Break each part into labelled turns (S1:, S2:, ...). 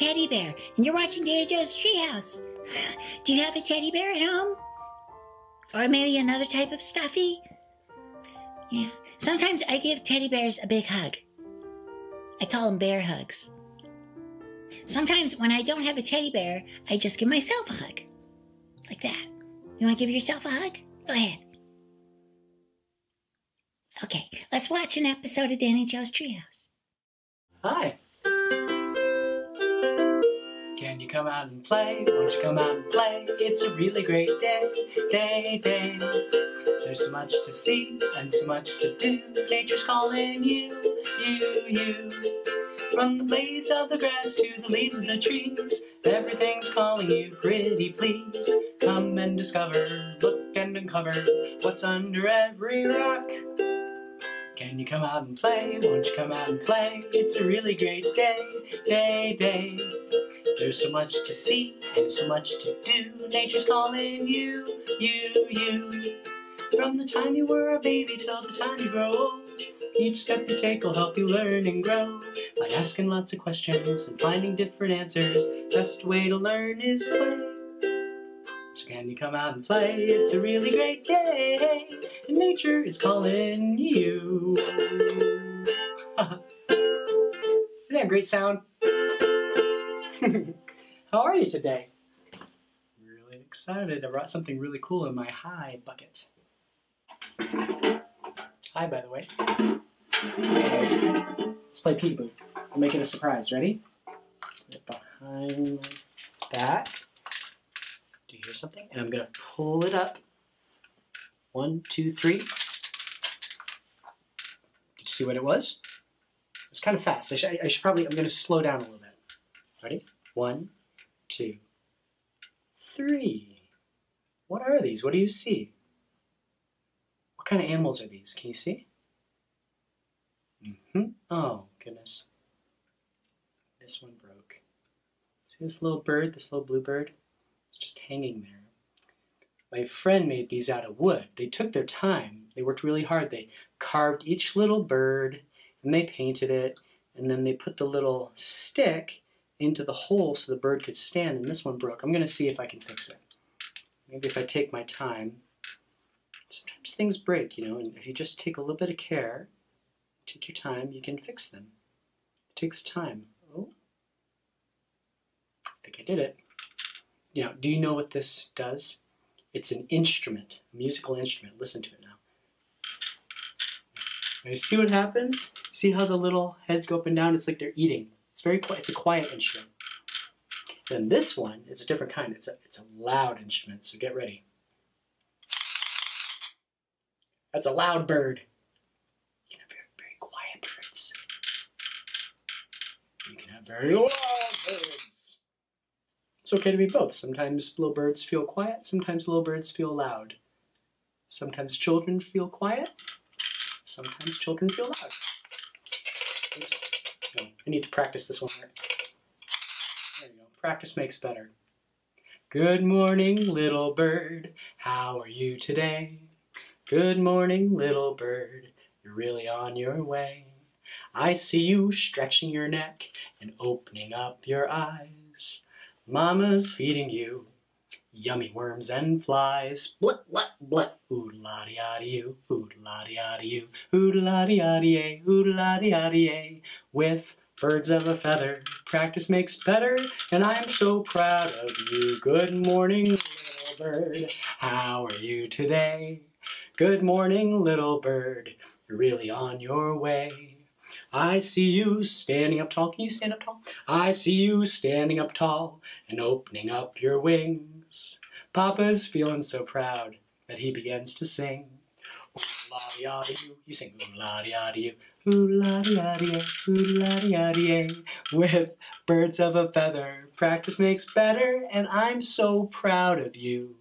S1: teddy bear, and you're watching Danny Joe's Treehouse. Do you have a teddy bear at home? Or maybe another type of stuffy? Yeah. Sometimes I give teddy bears a big hug. I call them bear hugs. Sometimes when I don't have a teddy bear, I just give myself a hug. Like that. You want to give yourself a hug? Go ahead. Okay, let's watch an episode of Danny Joe's Treehouse.
S2: Hi. You come out and play? Won't you come out and play? It's a really great day, day, day. There's so much to see and so much to do. Nature's calling you, you, you. From the blades of the grass to the leaves of the trees, everything's calling you pretty please. Come and discover, look and uncover what's under every rock. Can you come out and play? Won't you come out and play? It's a really great day, day, day. There's so much to see and so much to do. Nature's calling you, you, you. From the time you were a baby till the time you grow old, each step you take will help you learn and grow. By asking lots of questions and finding different answers, best way to learn is play. So can you come out and play? It's a really great day, and nature is calling you. Isn't that a great sound? How are you today? Really excited. I brought something really cool in my high bucket. Hi, by the way. Let's play peekaboo. I'll make it a surprise. Ready? It behind my hear something? And I'm going to pull it up. One, two, three. Did you see what it was? It's kind of fast. I should, I should probably, I'm going to slow down a little bit. Ready? One, two, three. What are these? What do you see? What kind of animals are these? Can you see? Mm-hmm. Oh, goodness. This one broke. See this little bird, this little blue bird? It's just hanging there. My friend made these out of wood. They took their time. They worked really hard. They carved each little bird and they painted it and then they put the little stick into the hole so the bird could stand and this one broke. I'm going to see if I can fix it. Maybe if I take my time. Sometimes things break, you know, and if you just take a little bit of care, take your time, you can fix them. It takes time. Oh, I think I did it. You know, do you know what this does? It's an instrument, a musical instrument. Listen to it now. You see what happens? See how the little heads go up and down? It's like they're eating. It's very quiet. It's a quiet instrument. Then this one is a different kind. It's a, it's a loud instrument, so get ready. That's a loud bird. You can have very, very quiet birds. You can have very loud. It's okay to be both. Sometimes little birds feel quiet, sometimes little birds feel loud. Sometimes children feel quiet, sometimes children feel loud. Oops. No, I need to practice this one more. There you go. Practice makes better. Good morning, little bird. How are you today? Good morning, little bird. You're really on your way. I see you stretching your neck and opening up your eyes. Mama's feeding you yummy worms and flies. Blut, blut, blut. Oodle-la-dee, oo, oodle-la-dee, oo, oodle-la-dee, oodle-la-dee, With birds of a feather, practice makes better, and I'm so proud of you. Good morning, little bird. How are you today? Good morning, little bird. You're really on your way. I see you standing up tall. Can you stand up tall? I see you standing up tall and opening up your wings. Papa's feeling so proud that he begins to sing. Ooh la dee ah dee You sing ooh la dee ah dee Ooh la dee ah dee Ooh la dee ah dee With birds of a feather, practice makes better, and I'm so proud of you.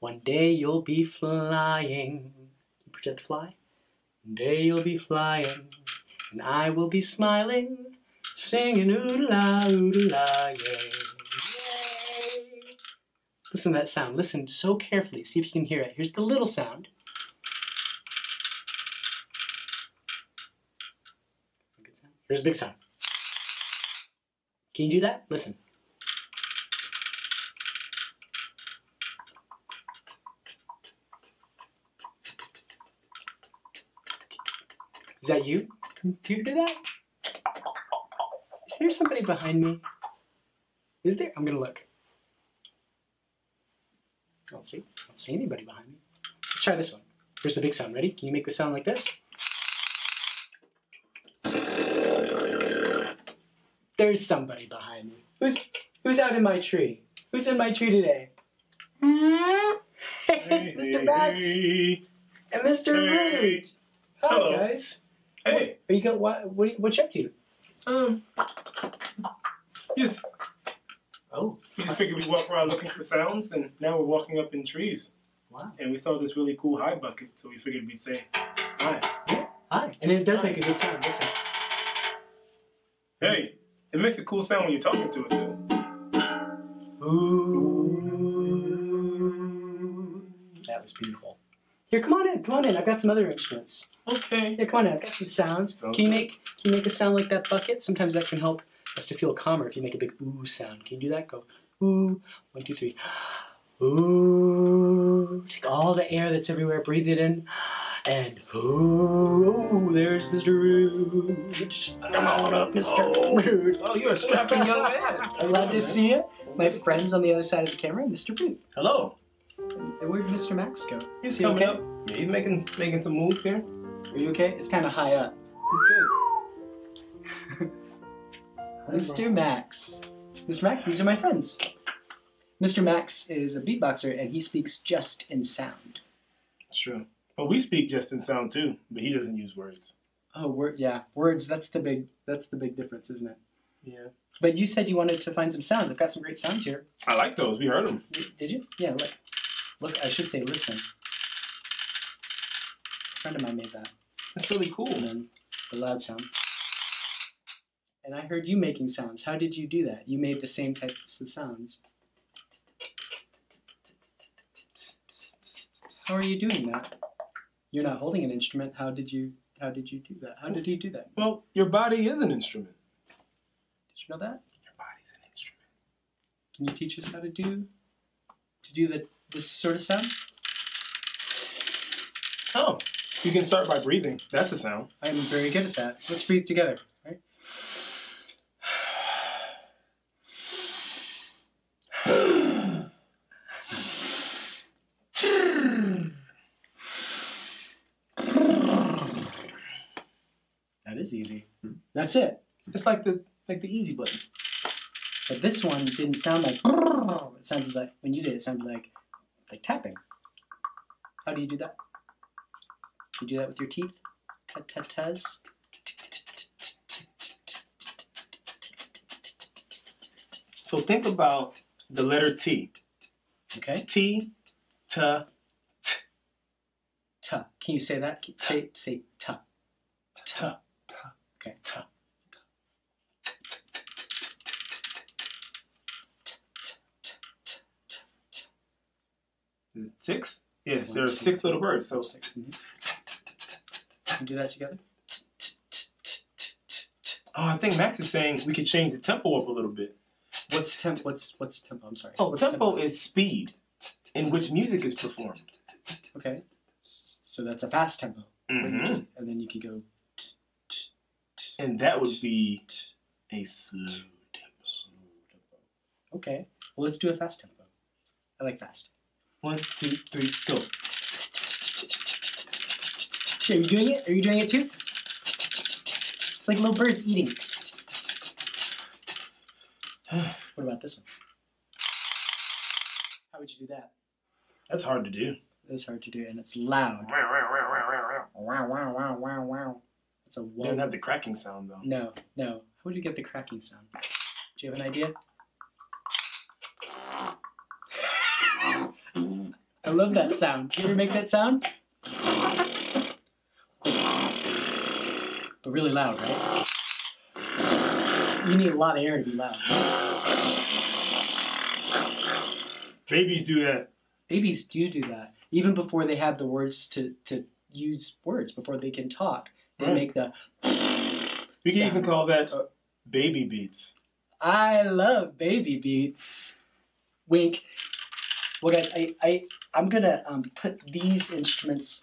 S2: One day you'll be flying. You to fly? One day you'll be flying and I will be smiling, singing oodle-la, oodle-la, yay, yay. Listen to that sound. Listen so carefully. See if you can hear it. Here's the little sound. Here's a big sound. Can you do that? Listen. Is that you? Do you hear that? Is there somebody behind me? Is there? I'm gonna look. I don't see. I don't see anybody behind me. Let's try this one. Here's the big sound. Ready? Can you make the sound like this? There's somebody behind me. Who's who's out in my tree? Who's in my tree today? it's Mr. Max and Mr.
S3: Hey.
S2: Root. Hi
S3: Hello.
S2: guys.
S3: Hey,
S2: Are you go? What? What? What you up to?
S3: um, just
S2: Oh,
S3: we just figured we'd walk around looking for sounds, and now we're walking up in trees,
S2: wow.
S3: and we saw this really cool high bucket, so we figured we'd say hi. Yeah.
S2: Hi. And it does make a good sound. Listen.
S3: Hey, it makes a cool sound when you're talking to it too.
S2: Ooh. That was beautiful. Here, come on in. Come on in. I've got some other instruments.
S3: Okay.
S2: Yeah, come on in. I've got some sounds.
S3: Sounds
S2: Can you make Can you make a sound like that bucket? Sometimes that can help us to feel calmer. If you make a big ooh sound, can you do that? Go ooh. One, two, three. Ooh. Take all the air that's everywhere. Breathe it in. And ooh, there's Mr. Root. Come on up, Mr.
S3: Oh.
S2: Root.
S3: Oh, you're a strapping young man.
S2: I'm glad to see you. My friends on the other side of the camera, Mr. Root.
S3: Hello.
S2: And where did Mr. Max go?
S3: He's
S2: he
S3: coming
S2: okay?
S3: up. Yeah, he's making making some moves here.
S2: Are you okay? It's kind of high up.
S3: He's good.
S2: Mr. Max. Mr. Max, these are my friends. Mr. Max is a beatboxer and he speaks just in sound.
S3: That's true. Well, we speak just in sound too, but he doesn't use words.
S2: Oh, word, yeah, words. That's the big. That's the big difference, isn't it?
S3: Yeah.
S2: But you said you wanted to find some sounds. I've got some great sounds here.
S3: I like those. We heard them.
S2: Did you? Yeah. Look. Look. I should say, listen. A friend of mine made that.
S3: That's really cool.
S2: and then the loud sound. And I heard you making sounds. How did you do that? You made the same types of sounds. How are you doing that? You're not holding an instrument. How did you how did you do that? How did you do that?
S3: Well, your body is an instrument.
S2: Did you know that?
S3: Your body's an instrument.
S2: Can you teach us how to do to do the this sort of sound?
S3: Oh, you can start by breathing. That's a sound.
S2: I'm very good at that. Let's breathe together, right? That is easy. That's it.
S3: It's like the like the easy button.
S2: But this one didn't sound like. It sounded like when you did. It sounded like like tapping. How do you do that? You do that with your teeth. Tut tut tuz.
S3: So think about the letter T.
S2: Okay.
S3: T, T,
S2: Ta. Can you say that? Say say ta.
S3: T.
S2: Okay.
S3: T. Six? Yes, there are six little birds. So
S2: Six. Do that together?
S3: Oh, I think Max is saying we could change the tempo up a little bit.
S2: What's tempo? What's what's tempo? I'm sorry.
S3: Oh,
S2: What's
S3: tempo is speed in which music is performed.
S2: Okay. So that's a fast tempo.
S3: Mhm.
S2: just- and then you could go.
S3: And that would be a slow tempo.
S2: Okay. Well, let's do a fast tempo. I like fast.
S3: One, two, three, go.
S2: Are you doing it? Are you doing it too? It's like little birds eating. What about this one? How would you do that?
S3: That's hard to do.
S2: It's hard to do, and it's loud. Wow, wow, wow, wow, wow. It's a
S3: You
S2: whoa.
S3: don't have the cracking sound though.
S2: No, no. How would you get the cracking sound? Do you have an idea? I love that sound. You ever make that sound? But really loud, right? You need a lot of air to be loud.
S3: Babies do that.
S2: Babies do do that. Even before they have the words to, to use words, before they can talk, they
S3: Right.
S2: make the.
S3: We can
S2: Sound.
S3: even call that uh, baby beats.
S2: I love baby beats. Wink. Well, guys, I, I I'm gonna um, put these instruments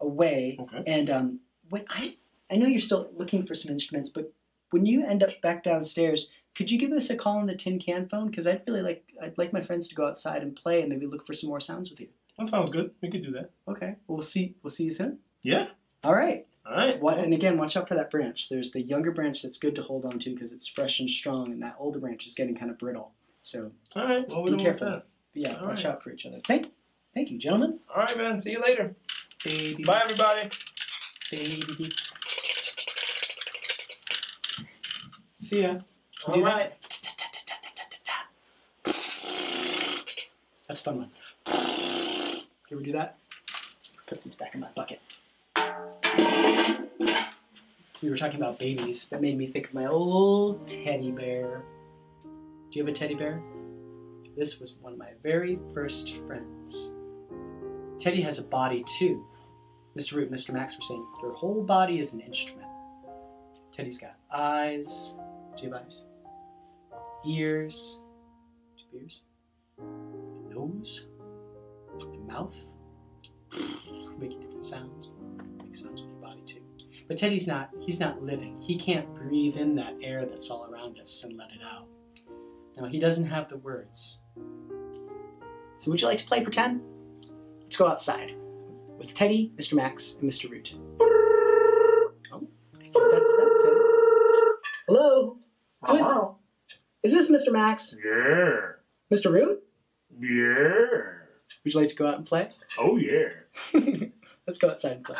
S2: away,
S3: Okay.
S2: and um, when I I know you're still looking for some instruments, but when you end up back downstairs, could you give us a call on the tin can phone? Because I'd really like I'd like my friends to go outside and play and maybe look for some more sounds with you.
S3: That sounds good. We could do that.
S2: Okay. Well, we'll see. We'll see you soon.
S3: Yeah.
S2: All right.
S3: All right.
S2: What, and again, watch out for that branch. There's the younger branch that's good to hold on to because it's fresh and strong, and that older branch is getting kind of brittle. So
S3: All right. Well, we
S2: Be careful. Yeah,
S3: All
S2: watch
S3: right.
S2: out for each other. Thank, thank you, gentlemen.
S3: All right, man. See you later.
S2: Baby
S3: Bye,
S2: beats.
S3: everybody.
S2: Baby beats. See ya.
S3: All
S2: Do that.
S3: right.
S2: That's a fun one. Can we do that? Put these back in my bucket. We were talking about babies. That made me think of my old teddy bear. Do you have a teddy bear? This was one of my very first friends. Teddy has a body too. Mr. Root and Mr. Max were saying your whole body is an instrument. Teddy's got eyes. Have eyes? Ears. Have ears? A nose. A mouth. Making different sounds. Make sounds with your body too. But Teddy's not, he's not living. He can't breathe in that air that's all around us and let it out. Now, he doesn't have the words. So, would you like to play pretend? Let's go outside with Teddy, Mr. Max, and Mr. Root. Oh, I that's that, Teddy. Hello? Who is, uh-huh. is this Mr. Max?
S3: Yeah.
S2: Mr. Root?
S3: Yeah.
S2: Would you like to go out and play?
S3: Oh, yeah.
S2: Let's go outside and play.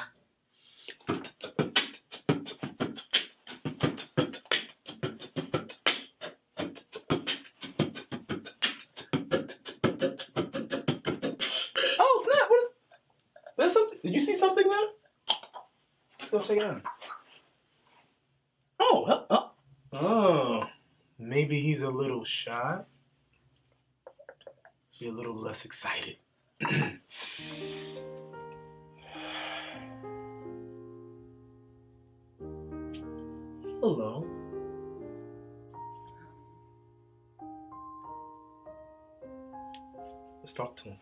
S3: It. Oh, oh. Oh. Maybe he's a little shy. Be a little less excited. Hello. Let's talk to him.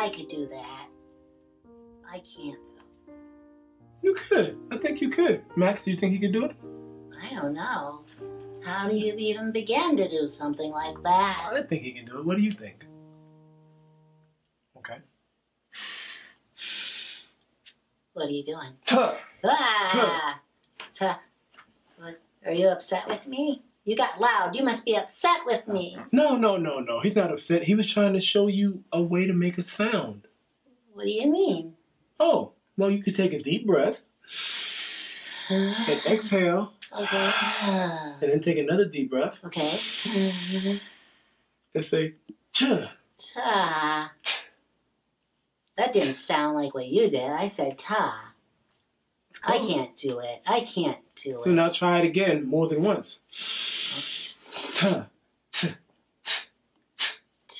S1: I could do that. I can't though.
S3: You could. I think you could. Max, do you think you could do it?
S1: I don't know. How do you even begin to do something like that?
S3: I think he can do it. What do you think? Okay.
S1: What are you doing?
S3: Tuh.
S1: Ah! Tuh. What, are you upset with me? You got loud. You must be upset with me.
S3: No, no, no, no. He's not upset. He was trying to show you a way to make a sound.
S1: What do you mean?
S3: Oh, well, you could take a deep breath and exhale,
S1: Okay.
S3: and then take another deep breath
S1: Okay.
S3: and say, Tuh.
S1: Ta. That didn't sound like what you did. I said ta. I can't do it. I can't do it.
S3: So now try it again more than once. Tuh.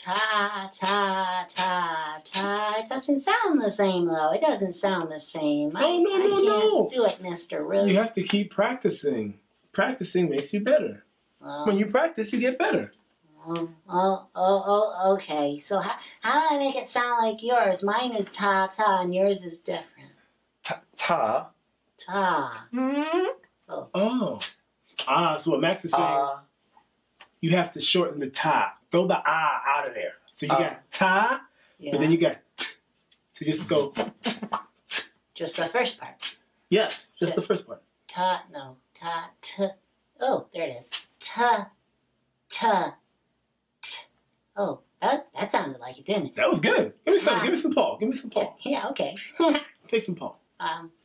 S1: Ta ta ta ta. ta, ta. It doesn't sound the same though. It doesn't sound the same. I,
S3: No, no,
S1: I can't
S3: no.
S1: do it, Mister Root.
S3: You have to keep practicing. Practicing makes you better.
S1: Oh,
S3: When you practice, you get better.
S1: oh, oh, oh, oh, okay. So how, how do I make it sound like yours? Mine is ta ta, and yours is different.
S4: Ta. Ta.
S1: Ta.
S3: Oh. Ah, so what Max is saying,
S4: Uh,
S3: you have to shorten the ta. Throw the ah out of there. So you
S4: Ah.
S3: got ta,
S1: Yeah.
S3: but then you got t. So just go,
S1: Just the first part.
S3: yes, just the first part.
S1: Ta, no, ta, t. Oh, there it is. Ta, ta, t. Oh, that, that sounded like it, didn't it?
S3: That was good. Give me some, give me some Paul. Give me some Paul.
S1: Yeah, okay.
S3: Take some Paul.
S1: um, ta, ta.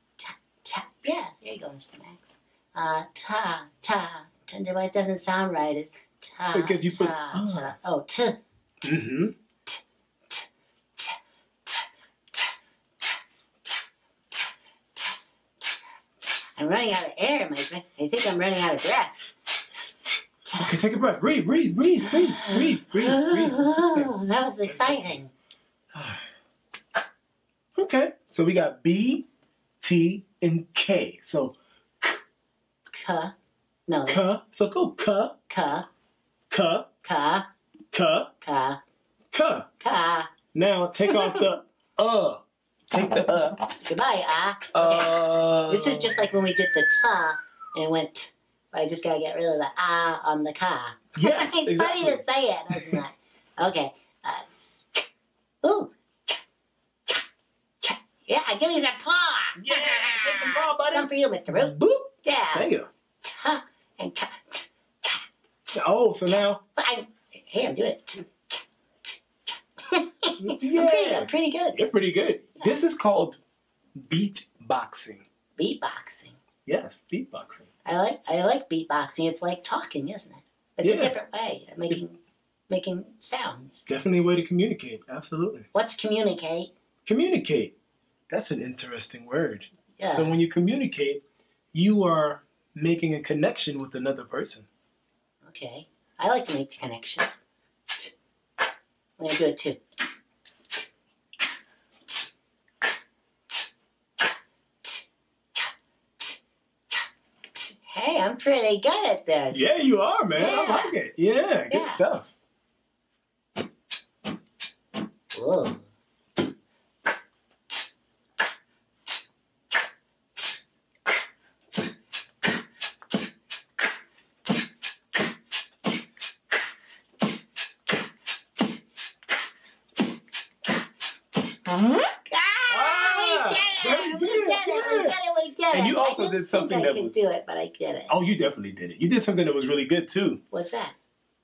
S1: Yeah, there you go, Mr. Max. Uh, ta, ta. ta. But It doesn't sound right. It's ta,
S3: Because you put-
S1: ta,
S3: ah.
S1: ta. Oh, t.
S3: Mm-hmm. I'm running out of air, my friend. I think I'm running out of breath. Okay, take a breath. Breathe, breathe, breathe, breathe, breathe, breathe, breathe.
S1: Oh, that was exciting.
S3: Okay, so we got B, T, and K. So
S1: K. No,
S3: K. So go K,
S1: K.
S3: K,
S1: K.
S3: K,
S1: K.
S3: K.
S1: K.
S3: Now take off the uh. Take the uh.
S1: Goodbye, ah. Okay.
S3: Uh.
S1: This is just like when we did the ta and it went. t. I just gotta get rid of the ah on the ka.
S3: Yes,
S1: it's
S3: exactly.
S1: funny to say it, isn't it? Okay. Uh, ooh. Yeah, give me that paw.
S3: Yeah, take the paw, buddy.
S1: Some for you, Mr. Root.
S3: Boop.
S1: Yeah.
S3: Thank you
S1: Ta and ka. t-
S3: go. Oh, so now.
S1: I'm, hey, I'm doing it. Ka. I'm pretty, I'm pretty good
S3: You're pretty good. This is called beatboxing.
S1: beatboxing.
S3: Yes, beatboxing.
S1: I like I like beatboxing. It's like talking, isn't it? It's a different way of making making sounds.
S3: Definitely a way to communicate. Absolutely.
S1: What's communicate?
S3: Communicate. That's an interesting word.
S1: Yeah.
S3: So when you communicate, you are making a connection with another person.
S1: Okay. I like to make the connection. I'm gonna do it too. Hey, I'm pretty good at this.
S3: Yeah, you are, man.
S1: Yeah.
S3: I like it. Yeah, good
S1: Yeah.
S3: stuff.
S1: Did
S3: something
S1: think I
S3: that
S1: could
S3: was-
S1: do it, but I did it.
S3: Oh, you definitely did it. You did something that was really good too.
S1: What's that?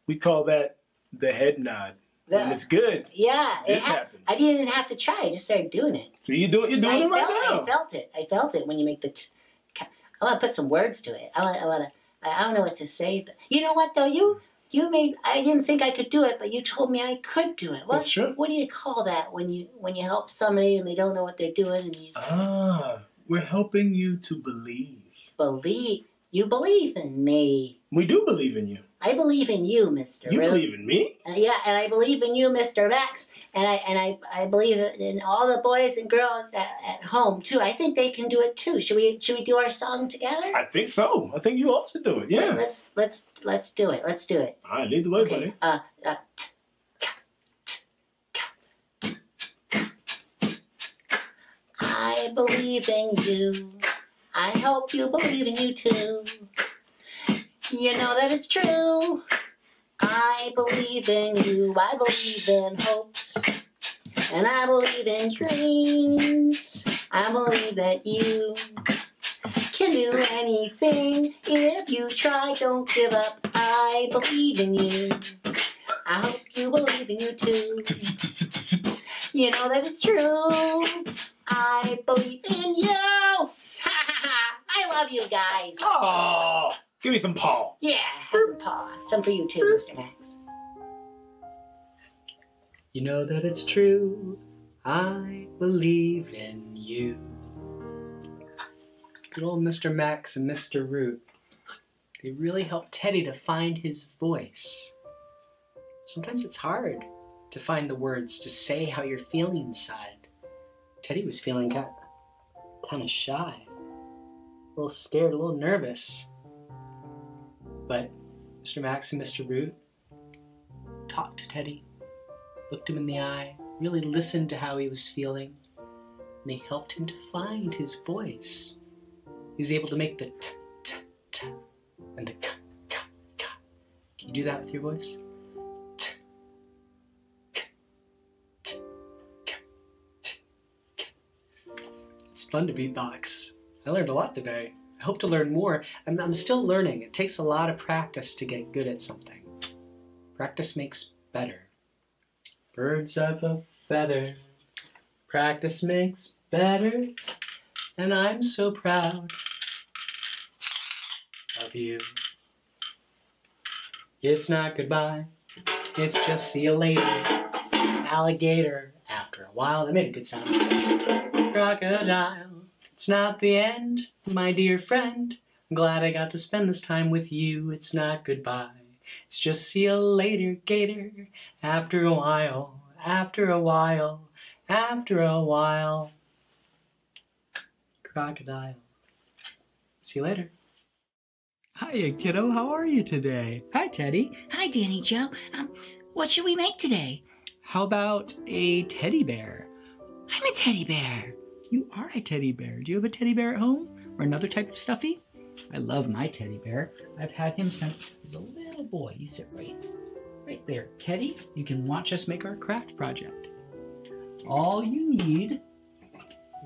S3: We call that the head nod. and it's good.
S1: yeah, it
S3: This
S1: ha-
S3: happens.
S1: I didn't have to try. I just started doing it.
S3: So you do it. You're doing
S1: I
S3: it right
S1: felt,
S3: now.
S1: I felt it. I felt it when you make the. T- I want to put some words to it. I want. I want to. I don't know what to say. You know what though? You you made. I didn't think I could do it, but you told me I could do it. What,
S3: That's true.
S1: What do you call that when you when you help somebody and they don't know what they're doing and you
S3: Ah, we're helping you to believe.
S1: believe? You believe in me.
S3: We do believe in you.
S1: I believe in you, Mister.
S3: You believe in me?
S1: Uh, yeah, and I believe in you, Mr. Max, and I and I, I believe in all the boys and girls at, at home too. I think they can do it too. Should we should we do our song together?
S3: I think so. I think you all should do it. Yeah.
S1: Let's let's let's do it. Let's do it.
S3: All right, lead the way, buddy.
S1: Uh, uh, I believe in you. I hope you believe in you too. You know that it's true. I believe in you. I believe in hopes. And I believe in dreams. I believe that you can do anything if you try. Don't give up. I believe in you. I hope you believe in you too. You know that it's true. I believe in you. I love you guys.
S3: Oh, give me some paw.
S1: Yeah, have some paw. Some for you too, Mr. Max.
S2: You know that it's true. I believe in you. Good old Mr. Max and Mr. Root. They really helped Teddy to find his voice. Sometimes it's hard to find the words to say how you're feeling inside. Teddy was feeling kind kind of shy, a little scared, a little nervous. But Mr. Max and Mr. Root talked to Teddy looked him in the eye, really listened to how he was feeling, and they helped him to find his voice. He was able to make the t t t and the k k k. Can you do that with your voice? Fun to beatbox. I learned a lot today. I hope to learn more. I'm, I'm still learning. It takes a lot of practice to get good at something. Practice makes better. Birds of a feather, practice makes better, and I'm so proud of you. It's not goodbye, it's just see you later. Alligator, a while, that made a good sound. Crocodile, it's not the end, my dear friend. I'm glad I got to spend this time with you. It's not goodbye, It's just see you later, gator. After a while, after a while, after a while. Crocodile. See you later. Hiya, kiddo. How are you today? Hi, Teddy.
S1: Hi, Danny Joe. Um, what should we make today?
S2: How about a teddy bear?
S1: I'm a teddy bear.
S2: You are a teddy bear. Do you have a teddy bear at home? Or another type of stuffy? I love my teddy bear. I've had him since he was a little boy. You sit right, right there. Teddy, you can watch us make our craft project. All you need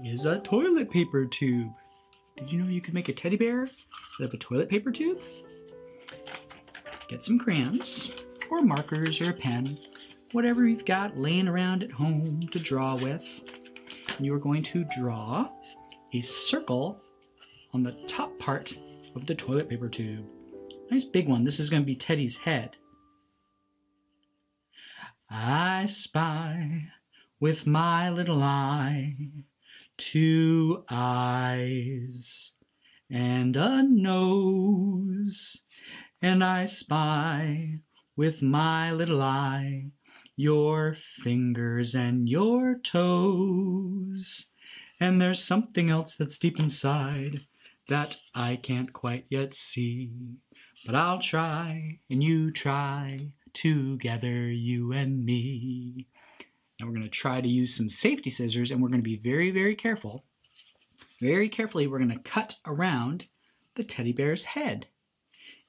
S2: is a toilet paper tube. Did you know you could make a teddy bear out of a toilet paper tube? Get some crayons, or markers, or a pen, whatever you've got laying around at home to draw with. And you are going to draw a circle on the top part of the toilet paper tube. Nice big one. This is going to be Teddy's head. I spy with my little eye two eyes and a nose, and I spy with my little eye your fingers and your toes. And there's something else that's deep inside that I can't quite yet see. But I'll try, and you try, together, you and me. Now we're going to try to use some safety scissors, and we're going to be very, very careful. Very carefully, we're going to cut around the teddy bear's head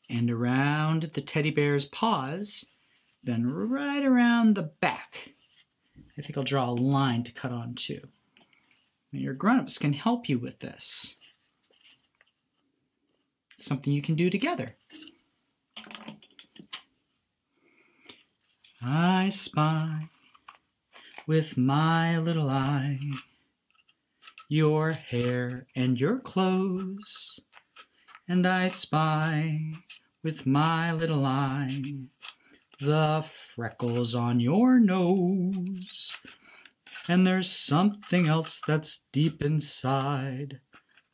S2: and around the teddy bear's paws, then right around the back. I think I'll draw a line to cut on too. Now your grown-ups can help you with this. Something you can do together. I spy with my little eye your hair and your clothes, and I spy with my little eye the freckles on your nose. And there's something else that's deep inside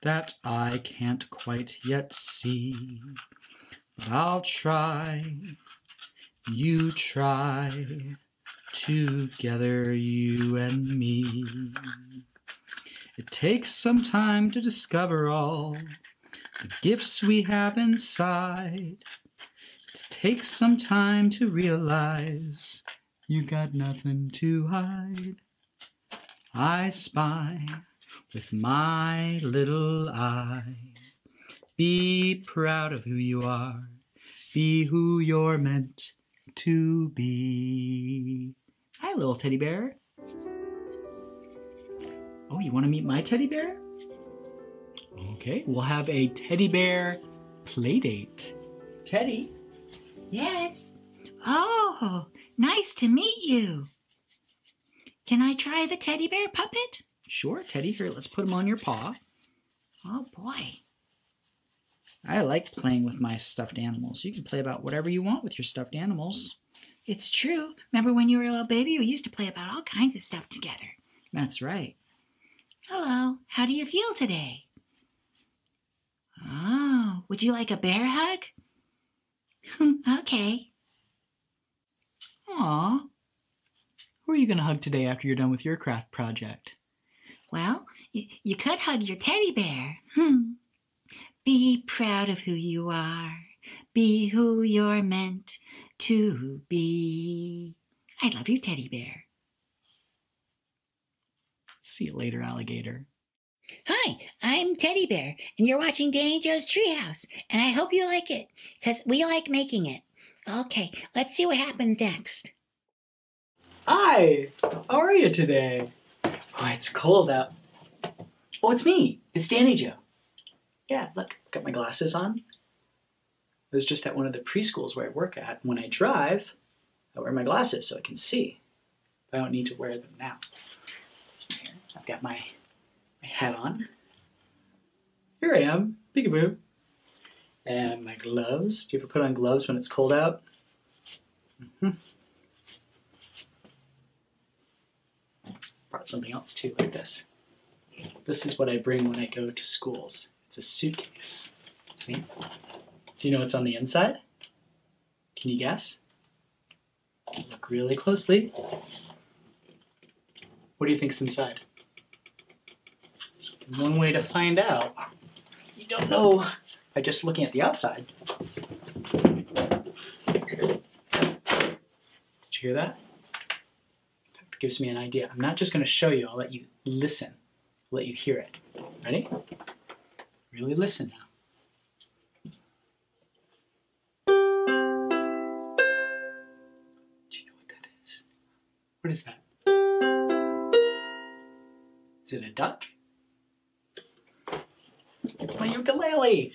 S2: that I can't quite yet see. But I'll try, you try, together, you and me. It takes some time to discover all the gifts we have inside. Takes some time to realize you got nothing to hide. I spy with my little eye. Be proud of who you are. Be who you're meant to be. Hi, little teddy bear. Oh, you want to meet my teddy bear? Okay, we'll have a teddy bear play date. Teddy,
S1: Yes. Oh, nice to meet you. Can I try the teddy bear puppet?
S2: sure, Teddy. Here, let's put him on your paw.
S1: Oh boy.
S2: I like playing with my stuffed animals. You can play about whatever you want with your stuffed animals.
S1: It's true. Remember when you were a little baby? We used to play about all kinds of stuff together.
S2: That's right.
S1: Hello. How do you feel today? Oh, would you like a bear hug? okay.
S2: Aw. Who are you going to hug today after you're done with your craft project?
S1: Well, y- you could hug your teddy bear. Hmm. Be proud of who you are. Be who you're meant to be. I love you, teddy bear.
S2: See you later, alligator.
S1: Hi, I'm Teddy Bear, and you're watching Danny Joe's Treehouse, and I hope you like it, because we like making it. Okay, let's see what happens next.
S2: Hi, how are you today? Oh, it's cold out. Oh, it's me. It's Danny Joe. Yeah, look, got my glasses on. I was just at one of the preschools where I work at. When I drive, I wear my glasses so I can see. I don't need to wear them now. I've got my hat on. Here I am, peekaboo. And my gloves. Do you ever put on gloves when it's cold out? hmm brought something else too, like this. This is what I bring when I go to schools. It's a suitcase. See? Do you know what's on the inside? Can you guess? Look really closely. What do you think's inside? One way to find out, you don't know oh, by just looking at the outside. Did you hear that? That gives me an idea. I'm not just going to show you, I'll let you listen. I'll let you hear it. Ready? Really listen now. Do you know what that is? What is that? Is it a duck? It's my ukulele.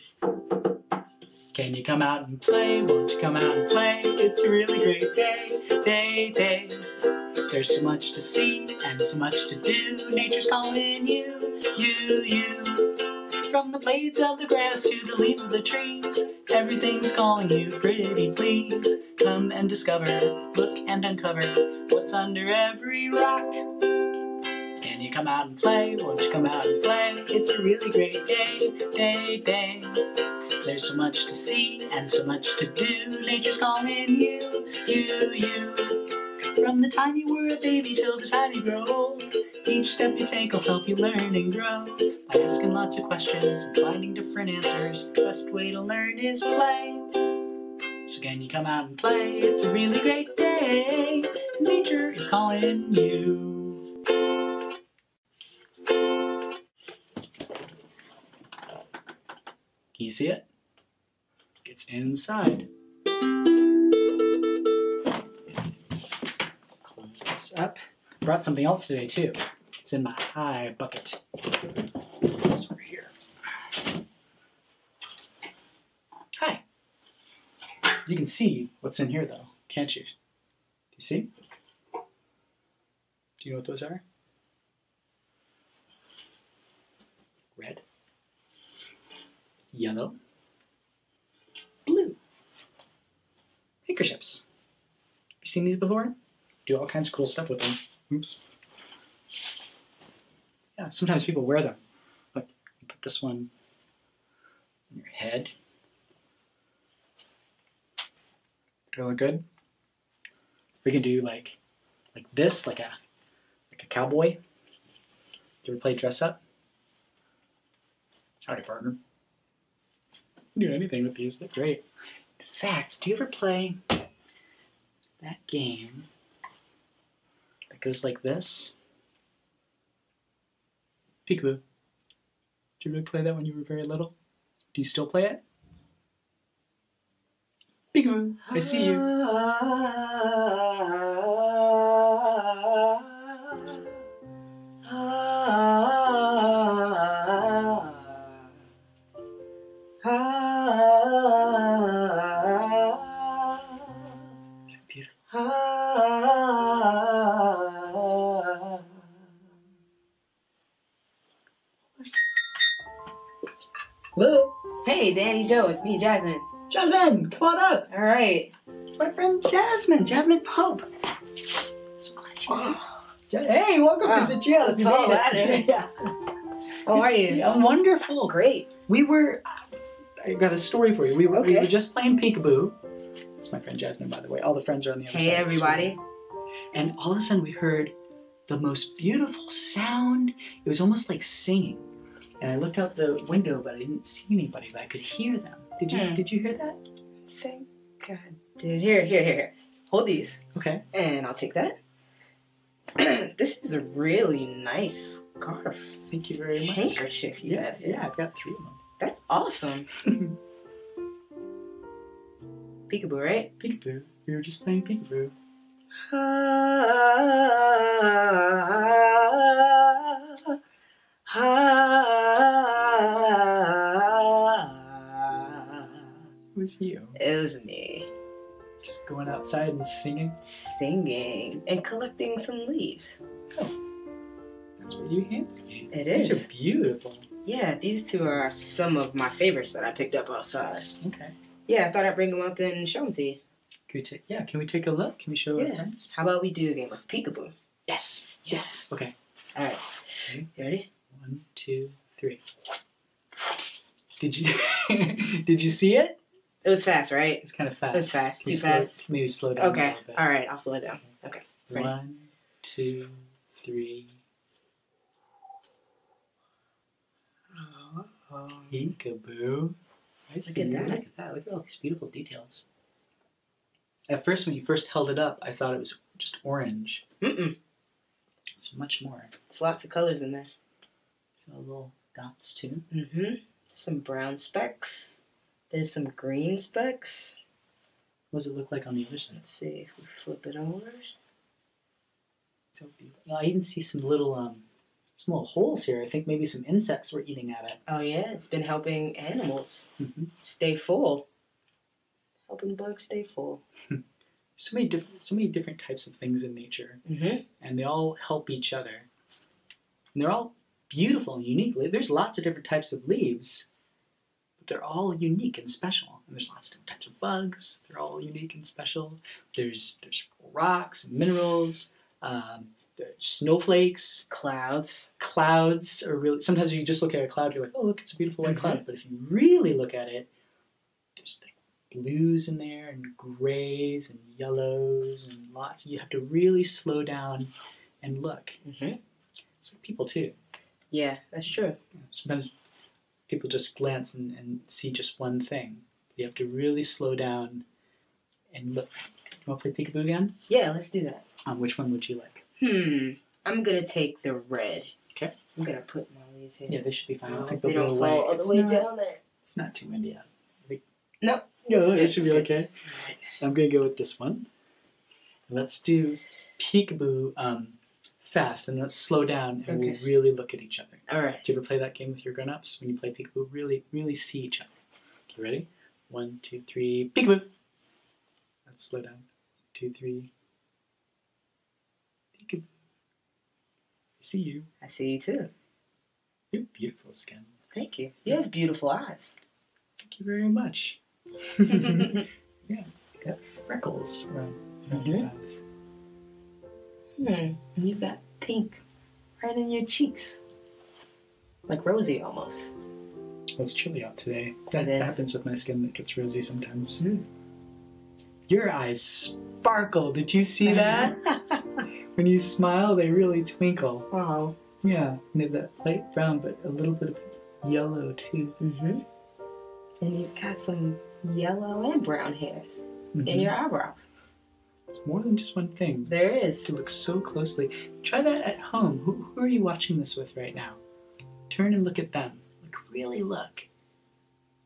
S2: Can you come out and play? Won't you come out and play? It's a really great day, day, day. There's so much to see and so much to do. Nature's calling you, you, you. From the blades of the grass to the leaves of the trees, everything's calling you, pretty please. Come and discover, look and uncover what's under every rock. Can you come out and play? Won't you come out and play? It's a really great day, day, day. There's so much to see and so much to do. Nature's calling you, you, you. From the time you were a baby till the time you grow old, each step you take will help you learn and grow. By asking lots of questions and finding different answers, the best way to learn is play. So can you come out and play? It's a really great day. Nature is calling you. Can you see it? It's inside. Close this up. Brought something else today too. It's in my eye bucket. It's over here. Hi. You can see what's in here though, can't you? Do you see? Do you know what those are? Red yellow, blue. Handkerchiefs. Have you seen these before? Do all kinds of cool stuff with them. Oops. Yeah, sometimes people wear them. Look, you put this one on your head. Do look good? We can do like like this, like a like a cowboy. You ever play dress up? Howdy, partner do anything with these. They're great. In fact, do you ever play that game that goes like this? Peekaboo. Did you ever play that when you were very little? Do you still play it? Peekaboo. I see you. Ah.
S4: Hey, Danny Joe, it's me, Jasmine.
S2: Jasmine. Come on up.
S4: All right.
S2: It's my friend Jasmine. Jasmine Pope. So glad she's oh. here. Ja- Hey, welcome
S4: Wow,
S2: to the jail.
S4: so tall ladder.
S2: yeah.
S4: How are you?
S2: I'm wonderful.
S4: Great.
S2: We were. I got a story for you. We were, we
S4: Okay.
S2: were just playing peekaboo. It's my friend Jasmine, by the way. All the friends are on the other
S4: Hey,
S2: side. screen.
S4: everybody.
S2: And all of a sudden, we heard the most beautiful sound. It was almost like singing. And I looked out the window, but I didn't see anybody. But I could hear them. Did you?
S4: Hmm.
S2: Did you hear that?
S4: Thank God. Did here, here, here. Hold these,
S2: Okay.
S4: and I'll take that. this is a really nice scarf.
S2: Thank you very much.
S4: Handkerchief you
S2: Yeah,
S4: have here.
S2: yeah. I've got three of them.
S4: That's awesome. Peekaboo, right?
S2: peekaboo. We were just playing peekaboo. It was you.
S4: It was me
S2: Just going outside and singing.
S4: singing and collecting some leaves. Oh.
S2: That's what you handed me.
S4: It
S2: These
S4: is.
S2: are beautiful.
S4: Yeah, these two are some of my favorites that I picked up outside.
S2: Okay.
S4: Yeah, I thought I'd bring them up and show them to you.
S2: Can we take? Yeah. Can we take a look? Can we show our
S4: Yeah.
S2: friends?
S4: How about we do a game of peekaboo?
S2: Yes. Yes. Okay.
S4: All right.
S2: Okay.
S4: You ready?
S2: One, two, three. Did you? did you see it?
S5: It was fast, right?
S2: It's kind of fast.
S5: It was fast.
S2: Can
S5: Too
S2: slow-
S5: fast?
S2: Maybe slow down
S5: Okay. All right. I'll slow it down. ready.
S2: One, two, three. Peekaboo. I see
S5: at that.
S2: Look at that. Look at all these beautiful details. At first, when you first held it up, I thought it was just orange.
S5: Mm-mm.
S2: It's much more.
S5: It's lots of colors in there.
S2: So little dots too.
S5: Mm-hmm. Some brown specks. There's some green specks.
S2: What does it look like on the other side?
S5: Let's see if we flip it over.
S2: So beautiful. I even see some little um, some little holes here. I think maybe some insects were eating at it.
S5: Oh yeah, it's been helping animals
S2: Mm-hmm.
S5: stay full. Helping bugs stay full.
S2: So many different, so many different types of things in nature.
S5: Mm-hmm.
S2: and they all help each other. And they're all beautiful and unique. There's lots of different types of leaves, they're all unique and special. And there's lots of different types of bugs. They're all unique and special. There's there's rocks and minerals. Um, there's snowflakes,
S5: Clouds.
S2: clouds are really. Sometimes you just look at a cloud, you're like, oh look, it's a beautiful white
S5: Mhm.
S2: cloud. But if you really look at it, there's like blues in there and grays and yellows and lots. You have to really slow down and look.
S5: Mm-hmm.
S2: It's like people too.
S5: Yeah, that's true.
S2: Sometimes people just glance and, and see just one thing. You have to really slow down and look. You want to play peekaboo again?
S5: Yeah, let's do that.
S2: Um, which one would you like?
S5: Hmm. I'm gonna take the red.
S2: Okay.
S5: I'm gonna put my leaves here.
S2: Yeah, they should be fine. I don't think
S5: they
S2: they'll
S5: don't fall all the
S2: It's
S5: way
S2: not,
S5: down there.
S2: It's not too windy out.
S5: No.
S2: No,
S5: It's
S2: it
S5: good,
S2: should be
S5: good.
S2: okay. I'm gonna go with this one. Let's do peekaboo um, fast and let's slow down and
S5: Okay.
S2: we'll really look at each other.
S5: All right.
S2: Do you ever play that game with your grown-ups? When you play peekaboo, really, really see each other. Okay, ready? One, two, three, peekaboo. Let's slow down. Two, three. Peekaboo. I see you.
S5: I see you too.
S2: You have beautiful skin.
S5: Thank you. You have beautiful eyes.
S2: Thank you very much.
S5: hmm.
S2: Got freckles around, around your eyes.
S5: And you've got pink right in your cheeks. Like rosy almost.
S2: Well, it's chilly out today. That happens with my skin that gets rosy sometimes.
S5: Mm.
S2: Your eyes sparkle. Did you see that? when you smile, they really twinkle.
S5: wow.
S2: Yeah, and they have that light brown, but a little bit of yellow too.
S5: Mm-hmm. And you've got some yellow and brown hairs in
S2: Mhm.
S5: your eyebrows.
S2: It's more than just one thing.
S5: There is.
S2: To look so closely. Try that at home. Who, who are you watching this with right now? Turn and look at them. Like really look.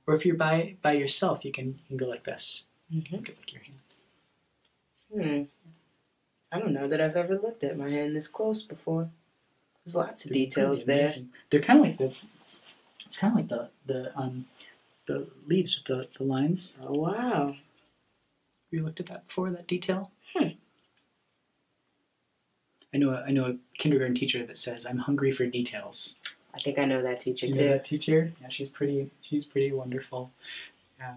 S2: Or if you're by by yourself, you can you can go like this.
S5: Mm-hmm.
S2: Look at like your hand.
S5: Hmm. I don't know that I've ever looked at my hand this close before. There's lots of
S2: They're
S5: details there.
S2: They're kind of like the. It's kind of like the the um, the leaves with the, the lines.
S5: Oh wow.
S2: Have you looked at that before? That detail.
S5: Hmm.
S2: I know. A, I know a kindergarten teacher that says, "I'm hungry for details."
S5: I think I know that teacher
S2: you
S5: too.
S2: know that teacher? Yeah, she's pretty. She's pretty wonderful. Yeah.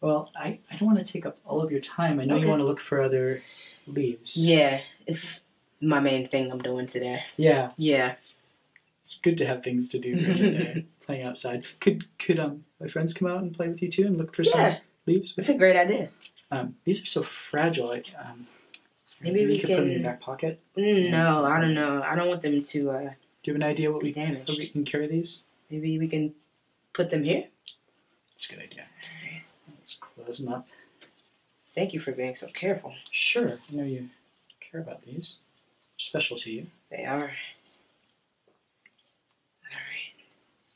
S2: Well, I, I don't want to take up all of your time. I know
S5: Okay.
S2: you want to look for other leaves.
S5: Yeah, it's my main thing I'm doing today.
S2: Yeah.
S5: Yeah.
S2: It's good to have things to do during the day. Playing outside. Could could um my friends come out and play with you too and look for some
S5: Yeah,
S2: leaves?
S5: it's a great idea.
S2: Um, these are so fragile. I, um,
S5: Maybe
S2: you
S5: we
S2: could put them in your back pocket.
S5: Mm, no, I don't know. I don't want them to uh,
S2: Do you have an idea what we how we can carry these?
S5: Maybe we can put them here.
S2: That's a good idea. Let's close them up.
S5: Thank you for being so careful.
S2: Sure. I know you care about these. Special to you.
S5: They are. All right.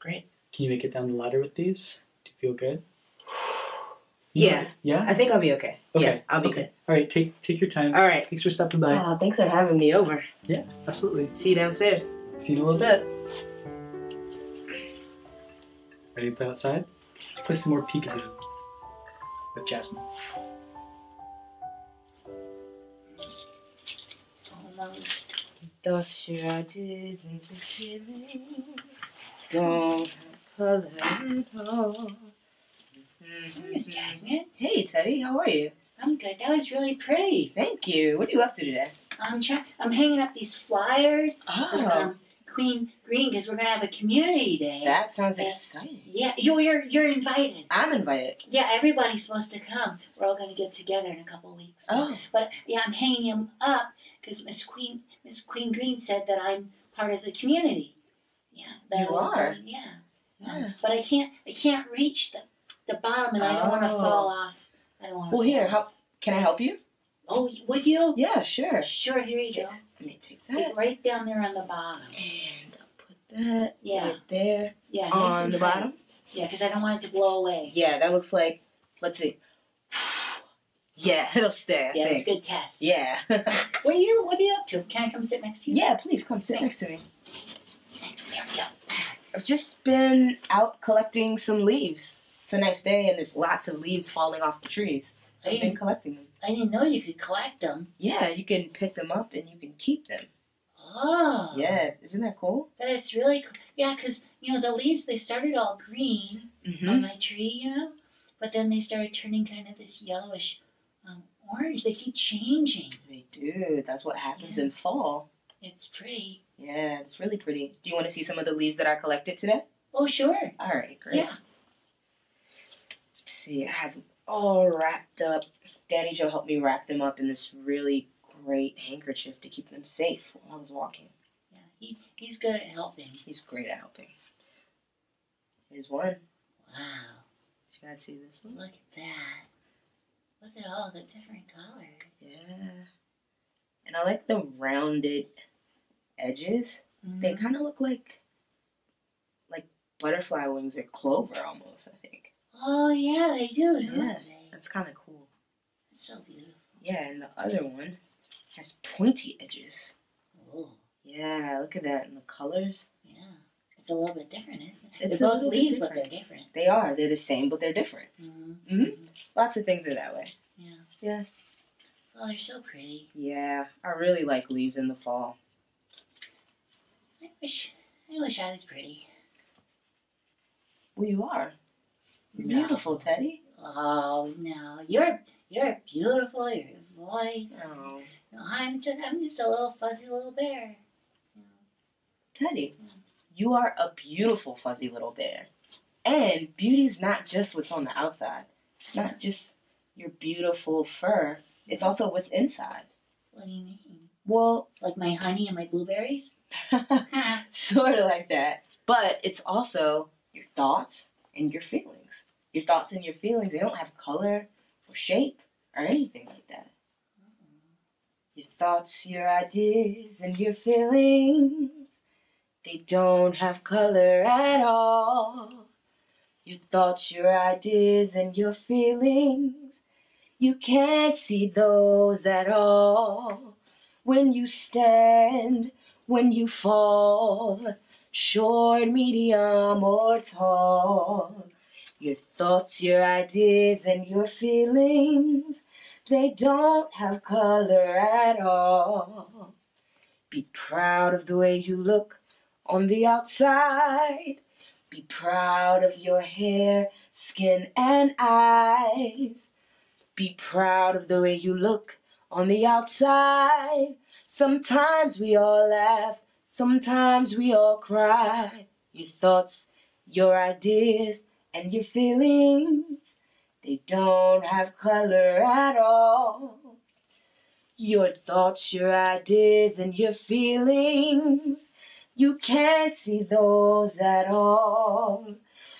S5: Great.
S2: Can you make it down the ladder with these? Do you feel good?
S5: Yeah.
S2: Yeah.
S5: I think I'll be okay.
S2: Okay.
S5: Yeah, I'll be
S2: okay. All right. Take take your time.
S5: All right.
S2: Thanks for stopping by.
S5: Oh, thanks for having me over.
S2: yeah. Absolutely.
S5: See you downstairs.
S2: See you in a little bit. Ready to play outside? Let's play some more peekaboo with Jasmine.
S5: Almost. Thoughts your ideas and your feelings don't have color at all.
S1: Miss Jasmine.
S5: Hey, Teddy, how are you?
S1: I'm good. That was really pretty.
S5: Thank you. What are you up to today?
S1: I'm try- I'm hanging up these flyers. for,
S5: Oh.
S1: um, Queen Green because we're gonna have a community day.
S5: That sounds exciting.
S1: yeah, you're you're, you're invited.
S5: I'm invited.
S1: Yeah, everybody's supposed to come. We're all gonna get together in a couple weeks.
S5: Oh,
S1: But yeah, I'm hanging them up because Miss Queen Miss Queen Green said that I'm part of the community. Yeah, that
S5: You
S1: little
S5: are?
S1: Yeah.
S5: Yeah.
S1: But I can't I can't reach the the bottom, and I don't want to
S5: Oh.
S1: fall off. I don't want to.
S5: well, here, how, can I help you?
S1: Oh, would you?
S5: Yeah, sure.
S1: Sure. Here you go.
S5: Let me take
S1: Like
S5: that.
S1: right down there on the bottom.
S5: And I'll put that
S1: Yeah.
S5: right there
S1: Yeah. nice
S5: on
S1: and
S5: the
S1: tight.
S5: bottom.
S1: Yeah, because I don't want it to blow away.
S5: Yeah, that looks like, let's see. Yeah, it'll stay, I
S1: Yeah, it's a
S5: think.
S1: good test.
S5: Yeah.
S1: What are you What are you up to? Can I come sit next to you?
S5: yeah, please come sit next to me.
S1: There we go.
S5: I've just been out collecting some leaves. It's a nice day and there's lots of leaves falling off the trees. So I've been collecting them.
S1: I didn't know you could collect them.
S5: Yeah, you can pick them up and you can keep them.
S1: Oh.
S5: Yeah, isn't that cool?
S1: That's really cool. Yeah, because you know the leaves they started all green
S5: Mm-hmm.
S1: on my tree, you know, but then they started turning kind of this yellowish um, orange. They keep changing.
S5: They do. That's what happens
S1: Yeah.
S5: in fall.
S1: It's pretty.
S5: Yeah, it's really pretty. Do you want to see some of the leaves that I collected today?
S1: Oh sure.
S5: All right, great.
S1: Yeah.
S5: See, I have them all wrapped up. Danny Joe helped me wrap them up in this really great handkerchief to keep them safe while I was walking.
S1: Yeah. He he's good at helping.
S5: He's great at helping. Here's one.
S1: Wow.
S5: You guys see this one?
S1: Look at that. Look at all the different colors.
S5: Yeah. And I like the rounded edges. They
S1: Mhm.
S5: kind of look like like butterfly wings or clover almost, I think.
S1: Oh yeah, they do, don't
S5: Yeah.
S1: they?
S5: That's kind of cool.
S1: It's so beautiful.
S5: Yeah, and the other one has pointy edges.
S1: Oh
S5: Yeah, look at that. And the colors.
S1: yeah. It's a little bit different, isn't it?
S5: It's
S1: they're both leaves, but they're different.
S5: They are. They're the same, but they're different.
S1: Mm-hmm.
S5: Mhm. Lots of things are that way.
S1: Yeah.
S5: Yeah.
S1: Oh, they're so pretty.
S5: Yeah, I really like leaves in the fall.
S1: I wish, I wish I was pretty.
S5: Well, you are. You're
S1: No.
S5: beautiful, Teddy.
S1: Oh no, you're you're beautiful. You're a boy.
S5: Oh,
S1: No, I'm just I'm just a little fuzzy little bear.
S5: Teddy, you are a beautiful fuzzy little bear. And beauty's not just what's on the outside. It's not just your beautiful fur. It's also what's inside.
S1: What do you mean?
S5: Well,
S1: Like my honey and my blueberries?
S5: sort of like that. But it's also your thoughts and your feelings. Your thoughts and your feelings, they don't have color or shape or anything like that. Your thoughts, your ideas, and your feelings, they don't have color at all. Your thoughts, your ideas, and your feelings, you can't see those at all. When you stand, when you fall, short, medium, or tall. Your thoughts, your ideas, and your feelings, they don't have color at all. Be proud of the way you look on the outside. Be proud of your hair, skin, and eyes. Be proud of the way you look on the outside. Sometimes we all laugh, sometimes we all cry. Your thoughts, your ideas, and your feelings, they don't have color at all. Your thoughts, your ideas, and your feelings, you can't see those at all.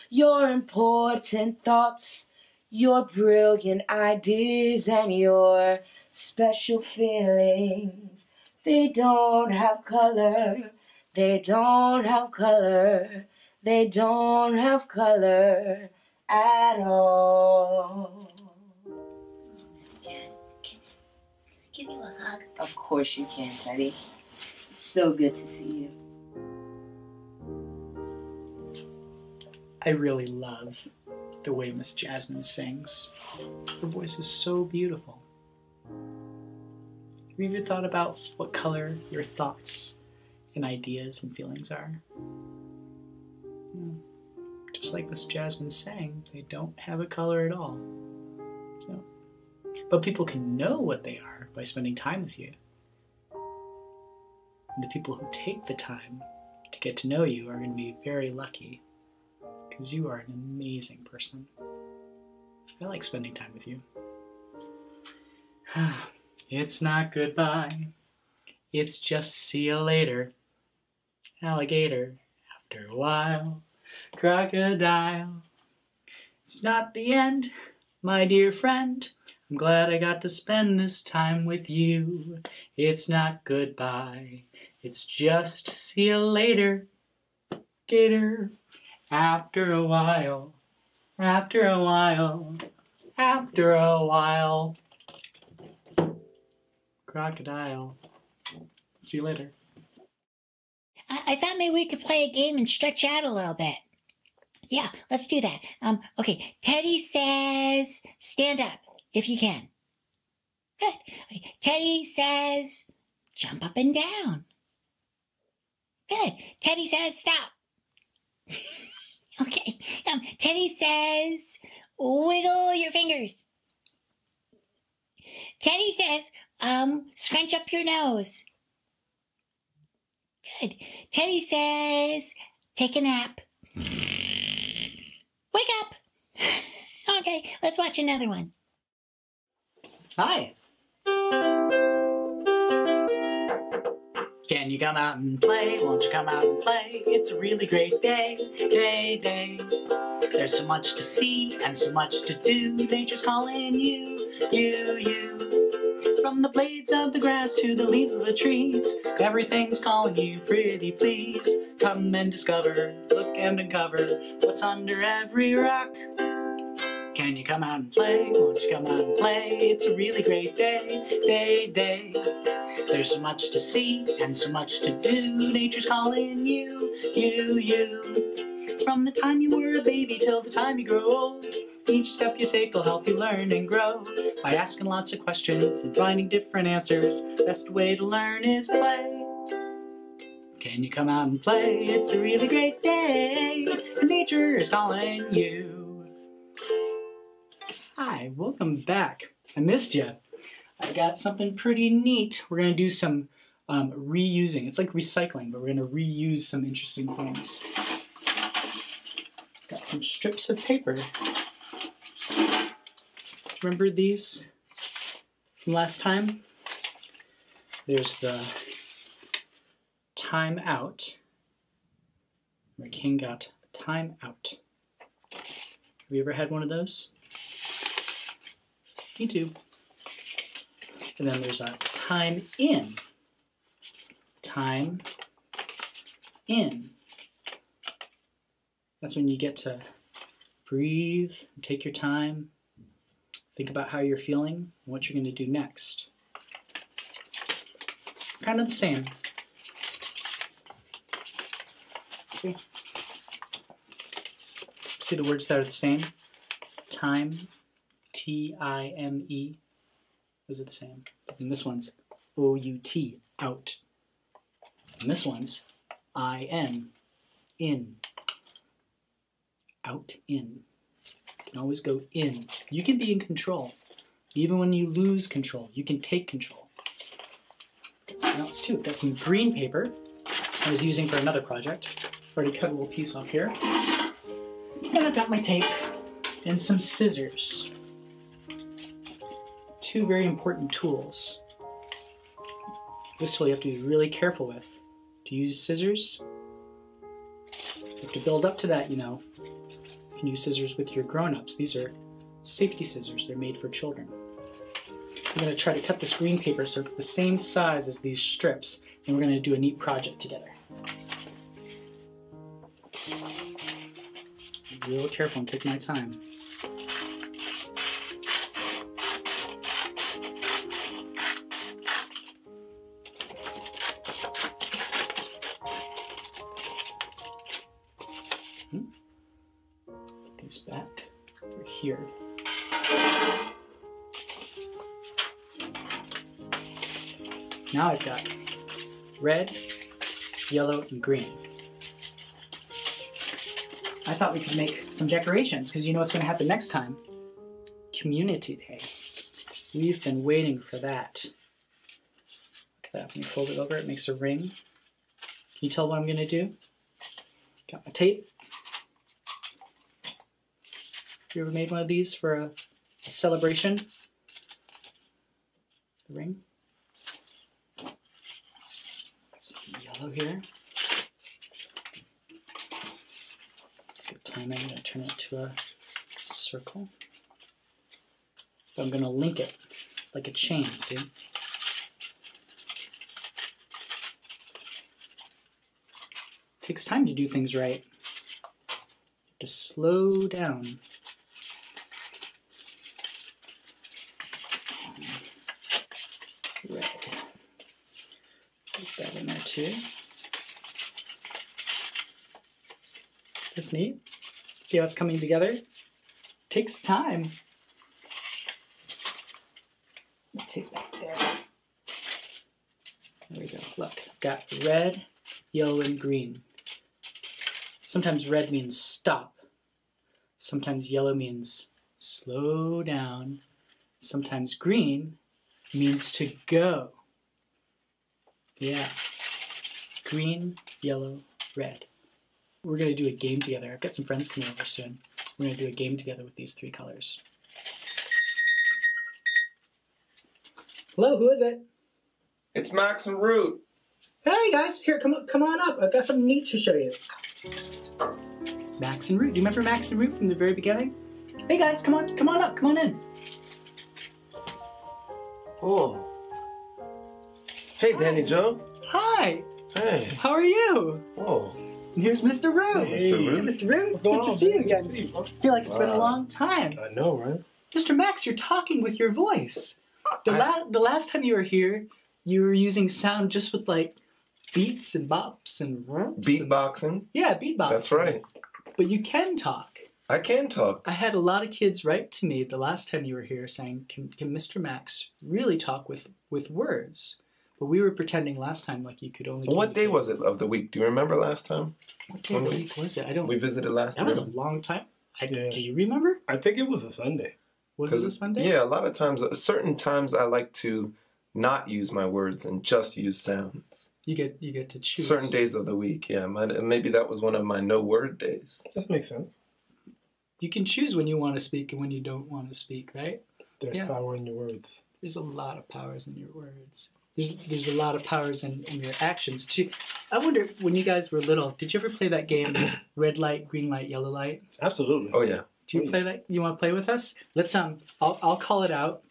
S5: Your important thoughts, your brilliant ideas, and your special feelings, they don't have color. They don't have color. They don't have color at all.
S1: Can, can, give you a hug.
S5: Of course you can, Teddy. So good to see you.
S2: I really love the way Miss Jasmine sings. Her voice is so beautiful. Have you ever thought about what color your thoughts and ideas and feelings are? Just like this Jasmine sang, they don't have a color at all. So, but people can know what they are by spending time with you. And the people who take the time to get to know you are going to be very lucky because you are an amazing person. I like spending time with you. it's not goodbye. It's just see you later. Alligator, after a while. Crocodile. It's not the end, my dear friend. I'm glad I got to spend this time with you. It's not goodbye. It's just see you later. Gator. After a while. After a while. After a while. Crocodile. See you later.
S1: I, I thought maybe we could play a game and stretch out a little bit. Yeah, let's do that. Um, okay, Teddy says stand up if you can. Good. Okay, Teddy says jump up and down. Good. Teddy says stop. okay. Um, Teddy says wiggle your fingers. Teddy says um scrunch up your nose. Good. Teddy says take a nap. Wake up. okay, let's watch another one.
S2: Hi. Can you come out and play? Won't you come out and play? It's a really great day, day, day. There's so much to see and so much to do. Nature's calling you, you, you. From the blades of the grass to the leaves of the trees, everything's calling you, pretty please. Come and discover, look and uncover what's under every rock. Can you come out and play? Won't you come out and play? It's a really great day, day, day. There's so much to see and so much to do. Nature's calling you, you, you. From the time you were a baby till the time you grow old, each step you take will help you learn and grow. By asking lots of questions and finding different answers, best way to learn is play. Can you come out and play? It's a really great day. and Nature is calling you. Hi, welcome back. I missed you. I got something pretty neat. We're going to do some um, reusing. It's like recycling, but we're going to reuse some interesting things. Got some strips of paper. Remember these from last time? There's the time out. Where King got time out. Have you ever had one of those? Me too. And then there's a time in. Time in. That's when you get to breathe, take your time, think about how you're feeling, and what you're going to do next. Kind of the same. See? See the words that are the same? Time, T I M E. Those are the same. And this one's O U T, out. And this one's I N, in. Out, in. You can always go in. You can be in control. Even when you lose control, you can take control. Something else too. Got some green paper I was using for another project. Already cut a little piece off here. And I've got my tape and some scissors. Two very important tools. This tool you have to be really careful with. To use scissors, you have to build up to that, you know. Can use scissors with your grown-ups. These are safety scissors. They're made for children. I'm going to try to cut this green paper so it's the same size as these strips, and we're going to do a neat project together. Be real careful and take my time. Now I've got red, yellow, and green. I thought we could make some decorations because you know what's going to happen next time? Community Day. We've been waiting for that. Look at that. When you fold it over, it makes a ring. Can you tell what I'm gonna do? Got my tape. You ever made one of these for a, a celebration? The ring. Some yellow here. Good time. I'm gonna turn it to a circle. I'm gonna link it like a chain. See? takes time to do things right. To slow down. Red. Put in. Is this neat? See how it's coming together? Takes time. Take that there. There we go. Look, I've got red, yellow, and green. Sometimes red means stop. Sometimes yellow means slow down. Sometimes green means to go. Yeah. Green, yellow, red. We're going to do a game together. I've got some friends coming over soon. We're going to do a game together with these three colors. Hello, who is it?
S6: It's Max and Root.
S2: Hey guys, here, come come on up. I've got something neat to show you. It's Max and Root. Do you remember Max and Root from the very beginning? Hey guys, come on, come on up, come on in.
S6: Oh. Hey, Danny Joe.
S2: Hi,
S6: Hey.
S2: how are you?
S6: Whoa.
S2: And here's Mr. Root.
S6: Hey, Mr. Root.
S2: Mr. Root,
S3: What's going
S2: good to
S3: on,
S2: see you again.
S3: To see you, bro.
S2: I feel like it's been a long time.
S3: I know, right?
S2: Mr. Max, you're talking with your voice. The,
S6: I-
S2: la- the last time you were here, you were using sound just with like beats and bops and rumps. and-
S6: Beatboxing.
S2: Yeah, beatboxing.
S6: That's right.
S2: But you can talk.
S6: I can talk.
S2: I had a lot of kids write to me the last time you were here saying, "Can, can Mr. Max really talk with with words?" But we were pretending last time like you could only.
S6: What day was it of the week? Do you remember last time?
S2: What day of the week was it? I don't.
S6: We visited last
S2: that was a long time. I,
S3: Yeah.
S2: Do you remember?
S3: I think it was a Sunday.
S2: Was it a Sunday?
S6: Yeah, a lot of times, uh, certain times I like to not use my words and just use sounds.
S2: You get you get to choose.
S6: Certain days of the week, yeah. My, maybe that was one of my no word days.
S3: That makes sense.
S2: You can choose when you want to speak and when you don't want to speak, right?
S3: There's
S2: Yeah.
S3: power in your words.
S2: There's a lot of powers in your words. There's there's a lot of powers in, in your actions too. I wonder when you guys were little, did you ever play that game, red light, green light, yellow light?
S3: Absolutely.
S6: Oh yeah.
S2: Do you play that? You want to play with us? Let's um. I'll I'll call it out,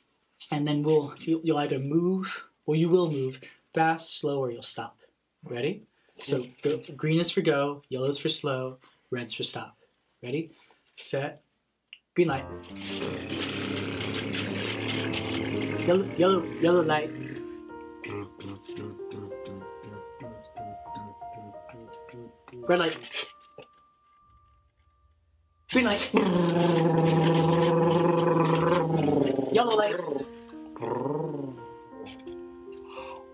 S2: and then we'll you'll, you'll either move or you will move fast, slow, or you'll stop. Ready? So go, green is for go, yellow is for slow, red's for stop. Ready? Set. Green light. Yellow yellow yellow light. Red light. Green light. Yellow light.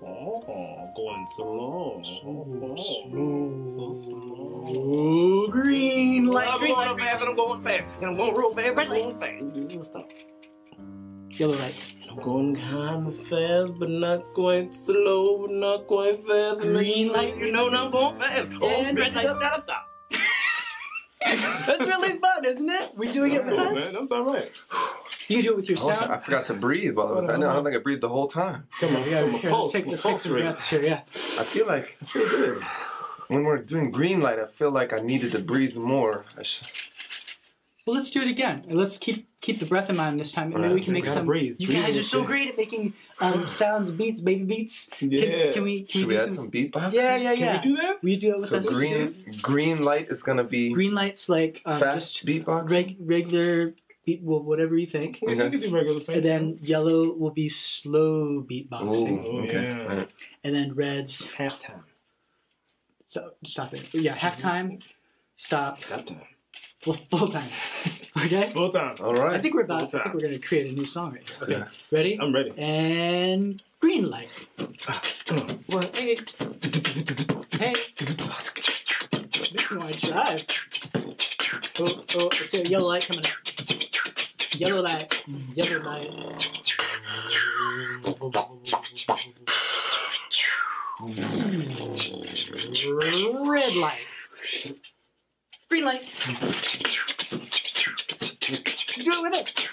S3: Oh, going slow.
S2: slow.
S3: So slow.
S2: Ooh, green light.
S3: I'm
S2: Green
S3: going
S2: light.
S3: fast and I'm going fast. And I'm going real fast.
S2: Red
S3: I'm going fast.
S2: Stop. Yellow light.
S3: And I'm going kind of fast, but not quite slow, but not quite fast.
S2: Green light.
S3: You know, now I'm going fast. Oh,
S2: And red light.
S3: up, gotta stop.
S2: That's really fun, isn't it? We doing it with
S3: Cool,
S2: us.
S3: man. That's all right.
S2: You do it with your
S6: I, was-
S2: sound.
S6: I forgot to breathe while I was. I, know, I don't think I breathed the whole time.
S3: Come on,
S2: Yeah,
S3: come on.
S2: here,
S3: Pulse,
S2: take, let's take
S3: pulse
S2: some
S3: rate.
S2: breaths here. Yeah.
S6: I feel like I feel good. When we're doing green light, I feel like I needed to breathe more. I sh-
S2: Well, let's do it again. And let's keep keep the breath in mind this time. And maybe we can
S3: so
S2: make
S3: we
S2: some.
S3: breathe.
S2: You
S3: Breathe
S2: guys are so
S3: good.
S2: great at making um, sounds, beats, baby beats. Can,
S3: Yeah.
S2: can we? Can
S6: Should
S2: we
S6: we
S2: do
S6: add some beatbox?
S2: Yeah, yeah, yeah.
S3: Can
S2: yeah.
S3: we do that?
S2: We do it with
S6: So
S2: us?
S6: green green light is gonna be
S2: Green lights like um,
S6: fast
S2: just
S6: beatbox.
S2: reg- regular beat, well, whatever you think.
S3: We
S6: Okay.
S3: can do regular things.
S2: And then yellow will be slow beatboxing,
S6: Ooh,
S3: Oh,
S6: okay.
S3: yeah.
S6: Alright.
S2: and then reds.
S3: halftime.
S2: So stop it. Yeah, halftime. Stop.
S3: Halftime.
S2: Full, full time. okay.
S3: Full time.
S6: All right.
S2: I think we're about.
S3: Full
S2: I think we're gonna create a new song right here. Okay.
S6: it.
S2: Ready?
S3: I'm ready.
S2: And green light.
S3: Come.
S2: One, hey, hey. This one I tried. Oh, oh, I see a yellow light coming. up. Yellow light. Yellow light. Red light. Green light. Do it with us.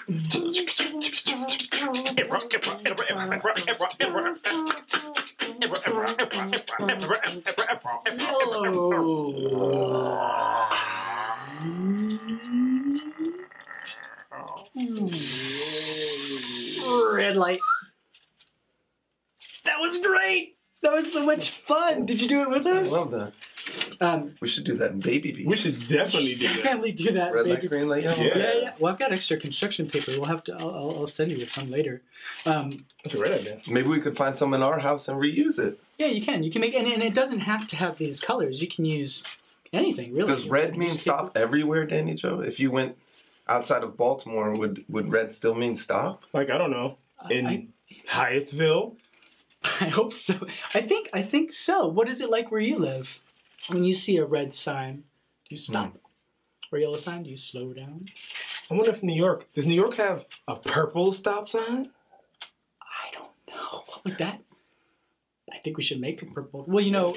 S2: Red light. That was great. That was so much fun. Did you do it with us?
S6: I love that.
S2: Um,
S6: We should do that in baby beats.
S3: We should definitely do that.
S2: definitely do that.
S6: Red
S2: baby.
S6: light, green light, yellow.
S3: Yeah.
S2: Yeah, yeah. Well, I've got extra construction paper. We'll have to. I'll, I'll, I'll send you some later. Um,
S3: That's a great idea.
S6: Maybe we could find some in our house and reuse it.
S2: yeah, you can. You can make, and, and it doesn't have to have these colors. You can use anything really.
S6: Does red mean
S2: Newspaper.
S6: stop everywhere, Danny Joe? If you went outside of Baltimore, would would red still mean stop?
S3: Like I don't know in
S2: I,
S3: Hyattsville.
S2: I hope so. I think. I think so. What is it like where you live? When you see a red sign, do you stop? Hmm. Or a yellow sign, do you slow down?
S3: I wonder if New York does New York have a purple stop sign?
S2: I don't know. What would that? I think we should make a purple. Well, you know,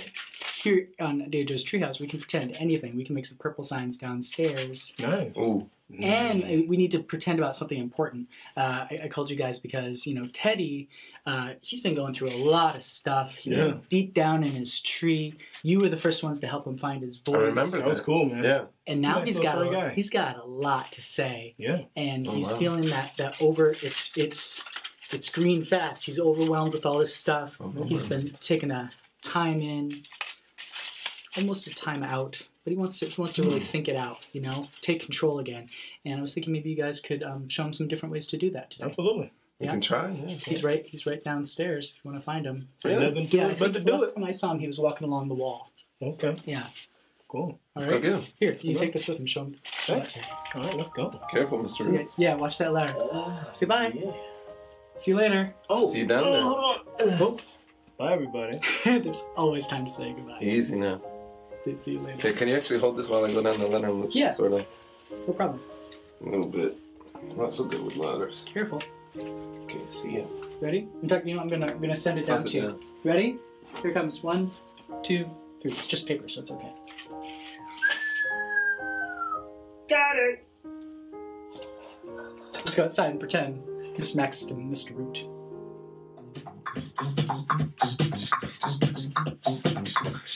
S2: here on Danny Joe's Treehouse, we can pretend anything. We can make some purple signs downstairs.
S3: Nice.
S6: Ooh,
S2: And uh, we need to pretend about something important. Uh, I, I called you guys because, you know, Teddy, uh, he's been going through a lot of stuff. He's
S3: Yeah.
S2: deep down in his tree. You were the first ones to help him find his voice.
S6: I remember
S3: that was cool, man.
S6: yeah.
S2: And now
S3: Nice
S2: he's
S3: little
S2: got a,
S3: guy.
S2: he's got a lot to say.
S3: Yeah.
S2: and
S6: Oh,
S2: he's
S6: wow.
S2: feeling that that over it's it's it's green fast he's overwhelmed with all this stuff
S6: Oh,
S2: he's
S6: wow.
S2: been taking a time in almost a time out but he wants to he wants to really think it out you know take control again and i was thinking maybe you guys could um, show him some different ways to do that today
S3: Absolutely.
S6: We
S2: Yeah.
S6: can try. Yeah.
S2: he's right he's right downstairs if you want to find him
S3: Ain't
S6: Really?
S3: nothing to
S2: yeah
S3: it but to
S2: think
S3: do
S2: last
S3: it.
S2: time i saw him he was walking along the wall
S3: Okay.
S2: yeah
S3: Cool.
S2: all
S6: Let's
S2: right
S6: go get him.
S2: here you
S3: Okay.
S2: take this with him show him
S3: Thanks. All right, let's go.
S6: Careful, Mr.
S2: See you
S6: Root.
S2: guys. yeah watch that ladder say bye see you later
S3: Oh,
S6: See you down
S3: oh,
S6: there.
S3: hold on.
S2: oh
S3: Bye, everybody.
S2: There's always time to say goodbye.
S6: Easy now.
S2: See, see you later.
S6: Okay, can you actually hold this while I go down the ladder? Which
S2: Yeah.
S6: sort of
S2: No problem.
S6: a little bit not so good with ladders.
S2: Careful.
S6: Can't see it.
S2: Ready? In fact, you know, I'm gonna I'm gonna send it down
S6: Pass
S2: to you.
S6: down.
S2: Ready? Here comes one, two, three. It's just paper, so it's okay.
S3: Got it.
S2: Let's go outside and pretend Mr. Max and, Mr. Root.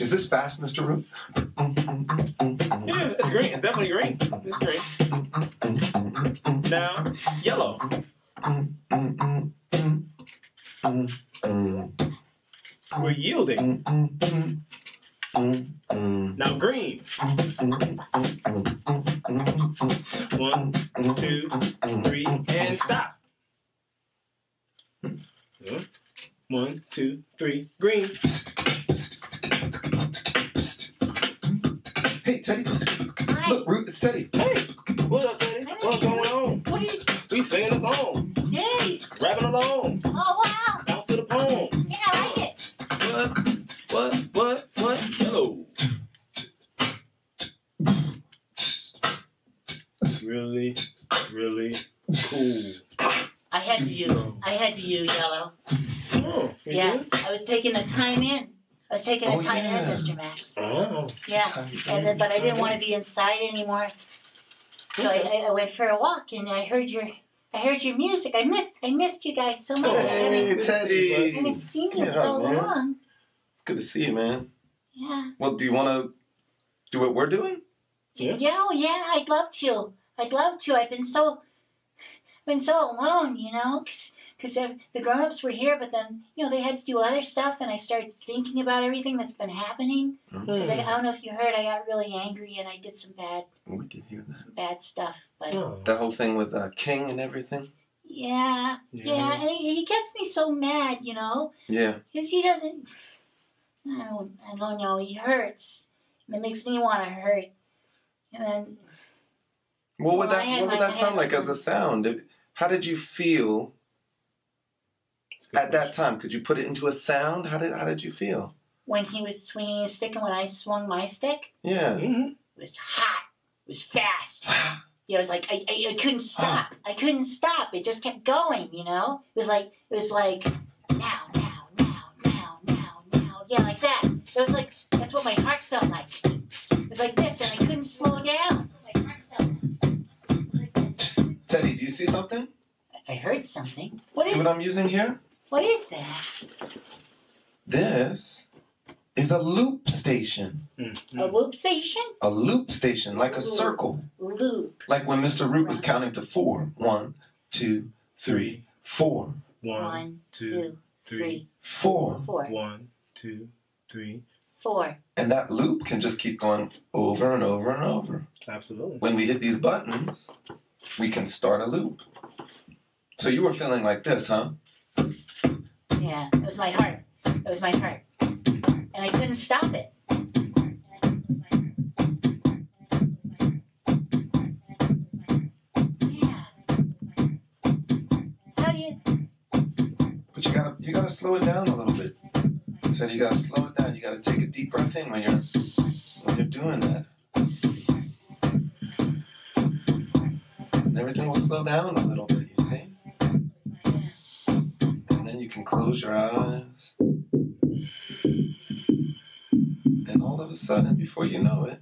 S6: Is this fast, Mr. Root?
S3: Yeah, it's green. It's definitely green. It's green. Now, yellow. We're yielding. Now, green. One, two, three, and stop. Hmm. One, two, three, green.
S6: Hey, Teddy.
S1: Hi.
S6: Look, Root, it's Teddy.
S3: Hey, what's up, Teddy? What's going on?
S1: What are you?
S3: We singing a song,
S1: Hey!
S3: rapping along,
S1: Oh wow!
S3: bounce to the poem.
S1: Yeah, I like it.
S3: What? What? What? What? Yellow. Really, really cool.
S1: I had to you. I had to you, yellow.
S3: Oh, you
S1: Yeah,
S3: did?
S1: I was taking the time in. I was taking the
S6: Oh,
S1: time
S6: yeah.
S1: in, Mr. Max.
S3: Oh,
S1: Yeah, and then, but I didn't want to be inside anymore, so I, I- I went for a walk and I heard your, I heard your music. I missed, I missed you guys so much. I
S6: Hey,
S1: haven't, I
S6: Teddy.
S1: haven't seen you in
S6: Yeah,
S1: so
S6: man.
S1: long.
S6: It's good to see you, man.
S1: Yeah.
S6: Well, do you want to do what we're doing?
S3: Yeah.
S1: Yeah, oh, yeah, I'd love to. I'd love to. I've been so, been so alone, you know, because the grown-ups were here, but then you know they had to do other stuff, and I started thinking about everything that's been happening. Because I, I don't know if you heard, I got really angry and I did some bad,
S6: We did hear this.
S1: some bad stuff. But
S3: oh.
S6: That whole thing with uh, King and everything.
S1: yeah, yeah, and he, he gets me so mad, you know,
S6: Yeah.
S1: because he doesn't. I don't, I don't know. He hurts. And it makes me want to hurt. And then
S6: What would
S1: Well,
S6: that What would that sound like as a sound? How did you feel
S3: It's a
S6: at that time? Could you put it into a sound? How did How did you feel?
S1: when he was swinging his stick and when I swung my stick,
S6: Yeah.
S3: Mhm.
S1: it was hot. It was fast. Yeah, it was like I, I, I couldn't stop. I couldn't stop. It just kept going, you know? It was like it was like now, now, now, now, now, now. Yeah, like that. Like It was like that's what my heart felt like. It was like this, and I couldn't slow down. My heart felt.
S6: Teddy, do you see something?
S1: I heard something. What
S6: see
S1: is
S6: what I'm using here?
S1: What is that?
S6: This is a loop station.
S3: Mm-hmm.
S1: A loop station?
S6: A loop station, like a circle.
S1: Loop.
S6: Like when Mr. Root was counting to four. One, two, three, four.
S3: One,
S1: One,
S3: two,
S1: two,
S3: three,
S1: three,
S6: Four.
S1: four,
S3: one, two, three.
S1: four.
S6: And that loop can just keep going over and over and over.
S3: Absolutely.
S6: When we hit these buttons, we can start a loop. So you were feeling like this, huh?
S1: Yeah, it was my heart. It was my heart. And I couldn't stop it. Yeah. How do you
S6: But you gotta you gotta slow it down a little bit. Teddy, you gotta slow it down. You gotta take a deep breath in when you're when you're doing that. And everything will slow down a little bit? And you can close your eyes. And all of a sudden, before you know it,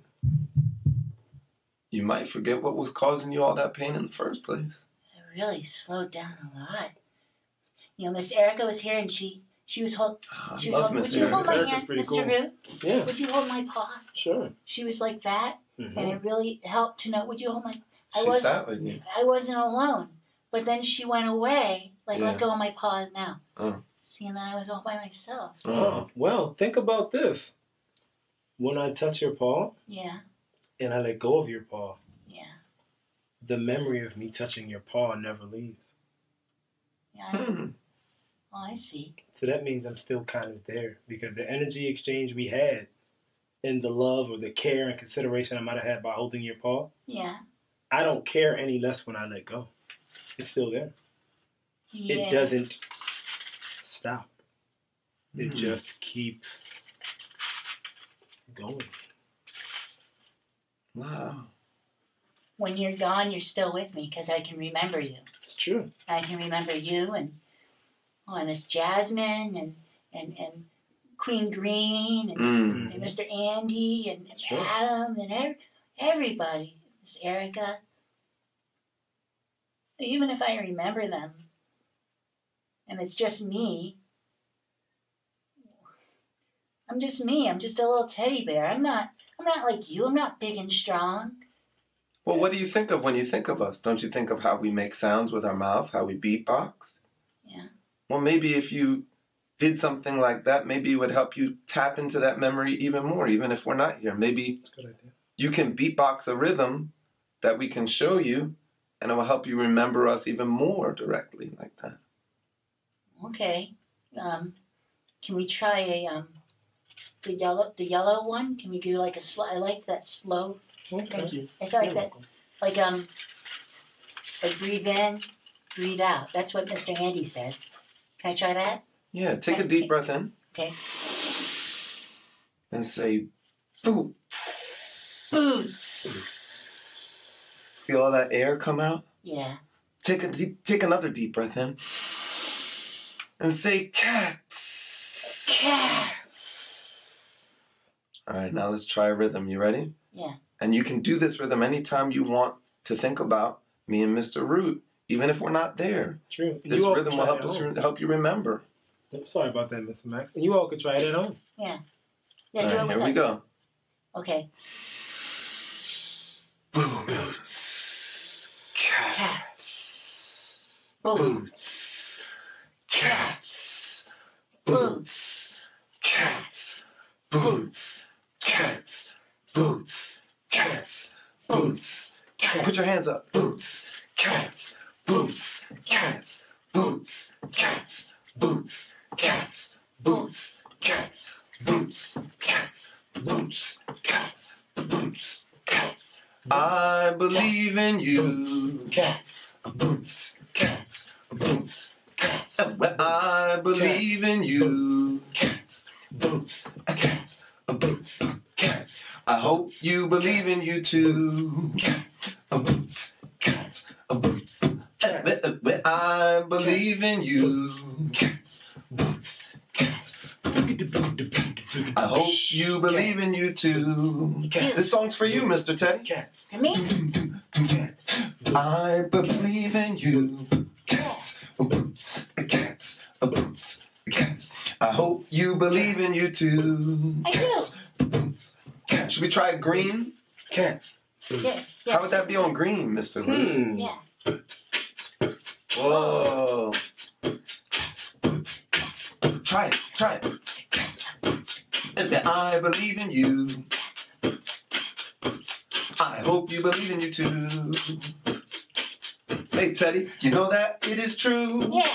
S6: you might forget what was causing you all that pain in the first place.
S1: I really slowed down a lot. You know, Miss Erricka was here and she she was hold,
S6: Ah, I
S1: she was
S6: love
S1: holding
S6: Miss
S1: would you hold my
S3: Erricka's
S1: hand, Mr.
S3: cool.
S1: Root?
S3: Yeah,
S1: Would you hold my paw?
S3: sure.
S1: She was like that
S3: Mm-hmm.
S1: and it really helped to know would you hold my I
S6: She
S1: was
S6: sat with you.
S1: I wasn't alone. But then she went away, like
S6: Yeah.
S1: let go of my paws now.
S6: Oh.
S1: See, and then I was all by myself.
S3: Oh, well, think about this. When I touch your paw
S1: Yeah,
S3: and I let go of your paw,
S1: yeah,
S3: the memory of me touching your paw never leaves.
S1: yeah. I,
S6: Hmm.
S1: oh, I see.
S3: So that means I'm still kind of there because the energy exchange we had and the love or the care and consideration I might have had by holding your paw,
S1: Yeah,
S3: I don't care any less when I let go. It's still there.
S1: Yeah.
S3: It doesn't stop. It
S6: Hmm.
S3: just keeps going.
S6: Wow.
S1: When you're gone, you're still with me because I can remember you.
S3: It's true.
S1: I can remember you and oh, and Miss Jasmine and and and Queen Green and,
S6: Mm.
S1: and Mr. Andy and, and
S3: Sure.
S1: Adam and ev- everybody. Miss Erricka. Even if I remember them, and it's just me. I'm just me. I'm just a little teddy bear. I'm not. I'm not like you. I'm not big and strong.
S6: Well, what do you think of when you think of us? Don't you think of how we make sounds with our mouth, how we beatbox?
S1: Yeah.
S6: Well, maybe if you did something like that, maybe it would help you tap into that memory even more, even if we're not here. Maybe
S3: That's a good idea.
S6: you can beatbox a rhythm that we can show you, and it will help you remember us even more directly, like that.
S1: Okay. Um, can we try a um, the yellow the yellow one? Can we do like a slow? I like that slow.
S3: Okay.
S1: Thank you. I feel like that like um like breathe in, breathe out. That's what Mr. Andy says. Can I try that?
S6: Yeah, take a deep breath in
S1: Okay.
S6: and say, boots.
S1: Boots.
S6: Feel all that air come out?
S1: Yeah.
S6: Take a deep, take another deep breath in and say cats.
S1: Cats.
S6: All right, now let's try a rhythm. You ready?
S1: Yeah.
S6: And you can do this rhythm anytime you want to think about me and Mr. Root, even if we're not there.
S3: True.
S6: This
S3: you
S6: rhythm will help us re- help you remember.
S3: Sorry about that, Mr. Max. And you all could try it at home.
S1: Yeah.
S6: All
S1: do
S6: right,
S1: it with
S6: here we go.
S1: Okay.
S6: Boots. Cats.
S1: Boots
S6: cats, boots, cats, boots, cats, boots, cats, boots, cats. Put your hands up. Boots, cats, boots, cats, boots, cats, boots, cats, boots, cats, boots, cats, boots, cats, boots, cats. I believe in you. Boots, cats, boots, cats, boots. Cats. I believe in you. Cats. Boots. Cats. Boots. Cats. I hope you believe in you too. Cats. Boots. Cats. Boots. I believe in you. Cats. Boots. Cats. I hope you believe in you too. This song's for you, Mr. Teddy.
S3: Cats.
S1: For me?
S3: Cats.
S6: I believe in you. Cats, a boots, a cats, a boots, a cats. I hope you believe in you too.
S1: I do.
S6: Cats, boots, cats. Should we try green?
S3: Cats.
S1: Yes.
S6: How would that be on green, Mr. Root?
S3: Hmm.
S1: Yeah.
S6: Whoa. Try it, try it. And I believe in you. I hope you believe in you too. Hey Teddy, you know that it is true.
S1: Yeah.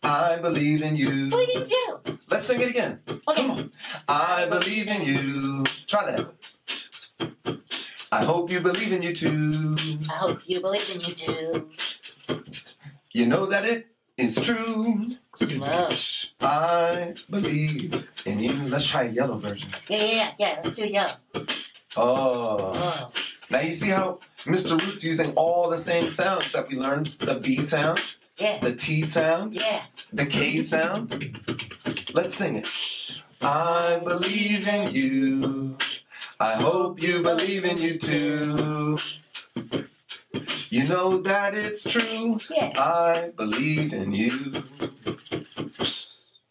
S6: I believe in you.
S1: What did you do?
S6: Let's sing it again.
S1: Okay.
S6: Come on. I believe in you. Try that. I hope you believe in you too.
S1: I hope you believe in you too.
S6: You know that it is true.
S1: Slow.
S6: I believe in you. Let's try a yellow version.
S1: Yeah, yeah, yeah. yeah. Let's do yellow.
S6: Oh.
S1: Oh.
S6: Now you see how Mr. Root's using all the same sounds that we learned the B sound,
S1: Yeah.
S6: the T sound,
S1: Yeah.
S6: the K sound. Let's sing it. I believe in you. I hope you believe in you too. You know that it's true.
S1: Yeah.
S6: I believe in you.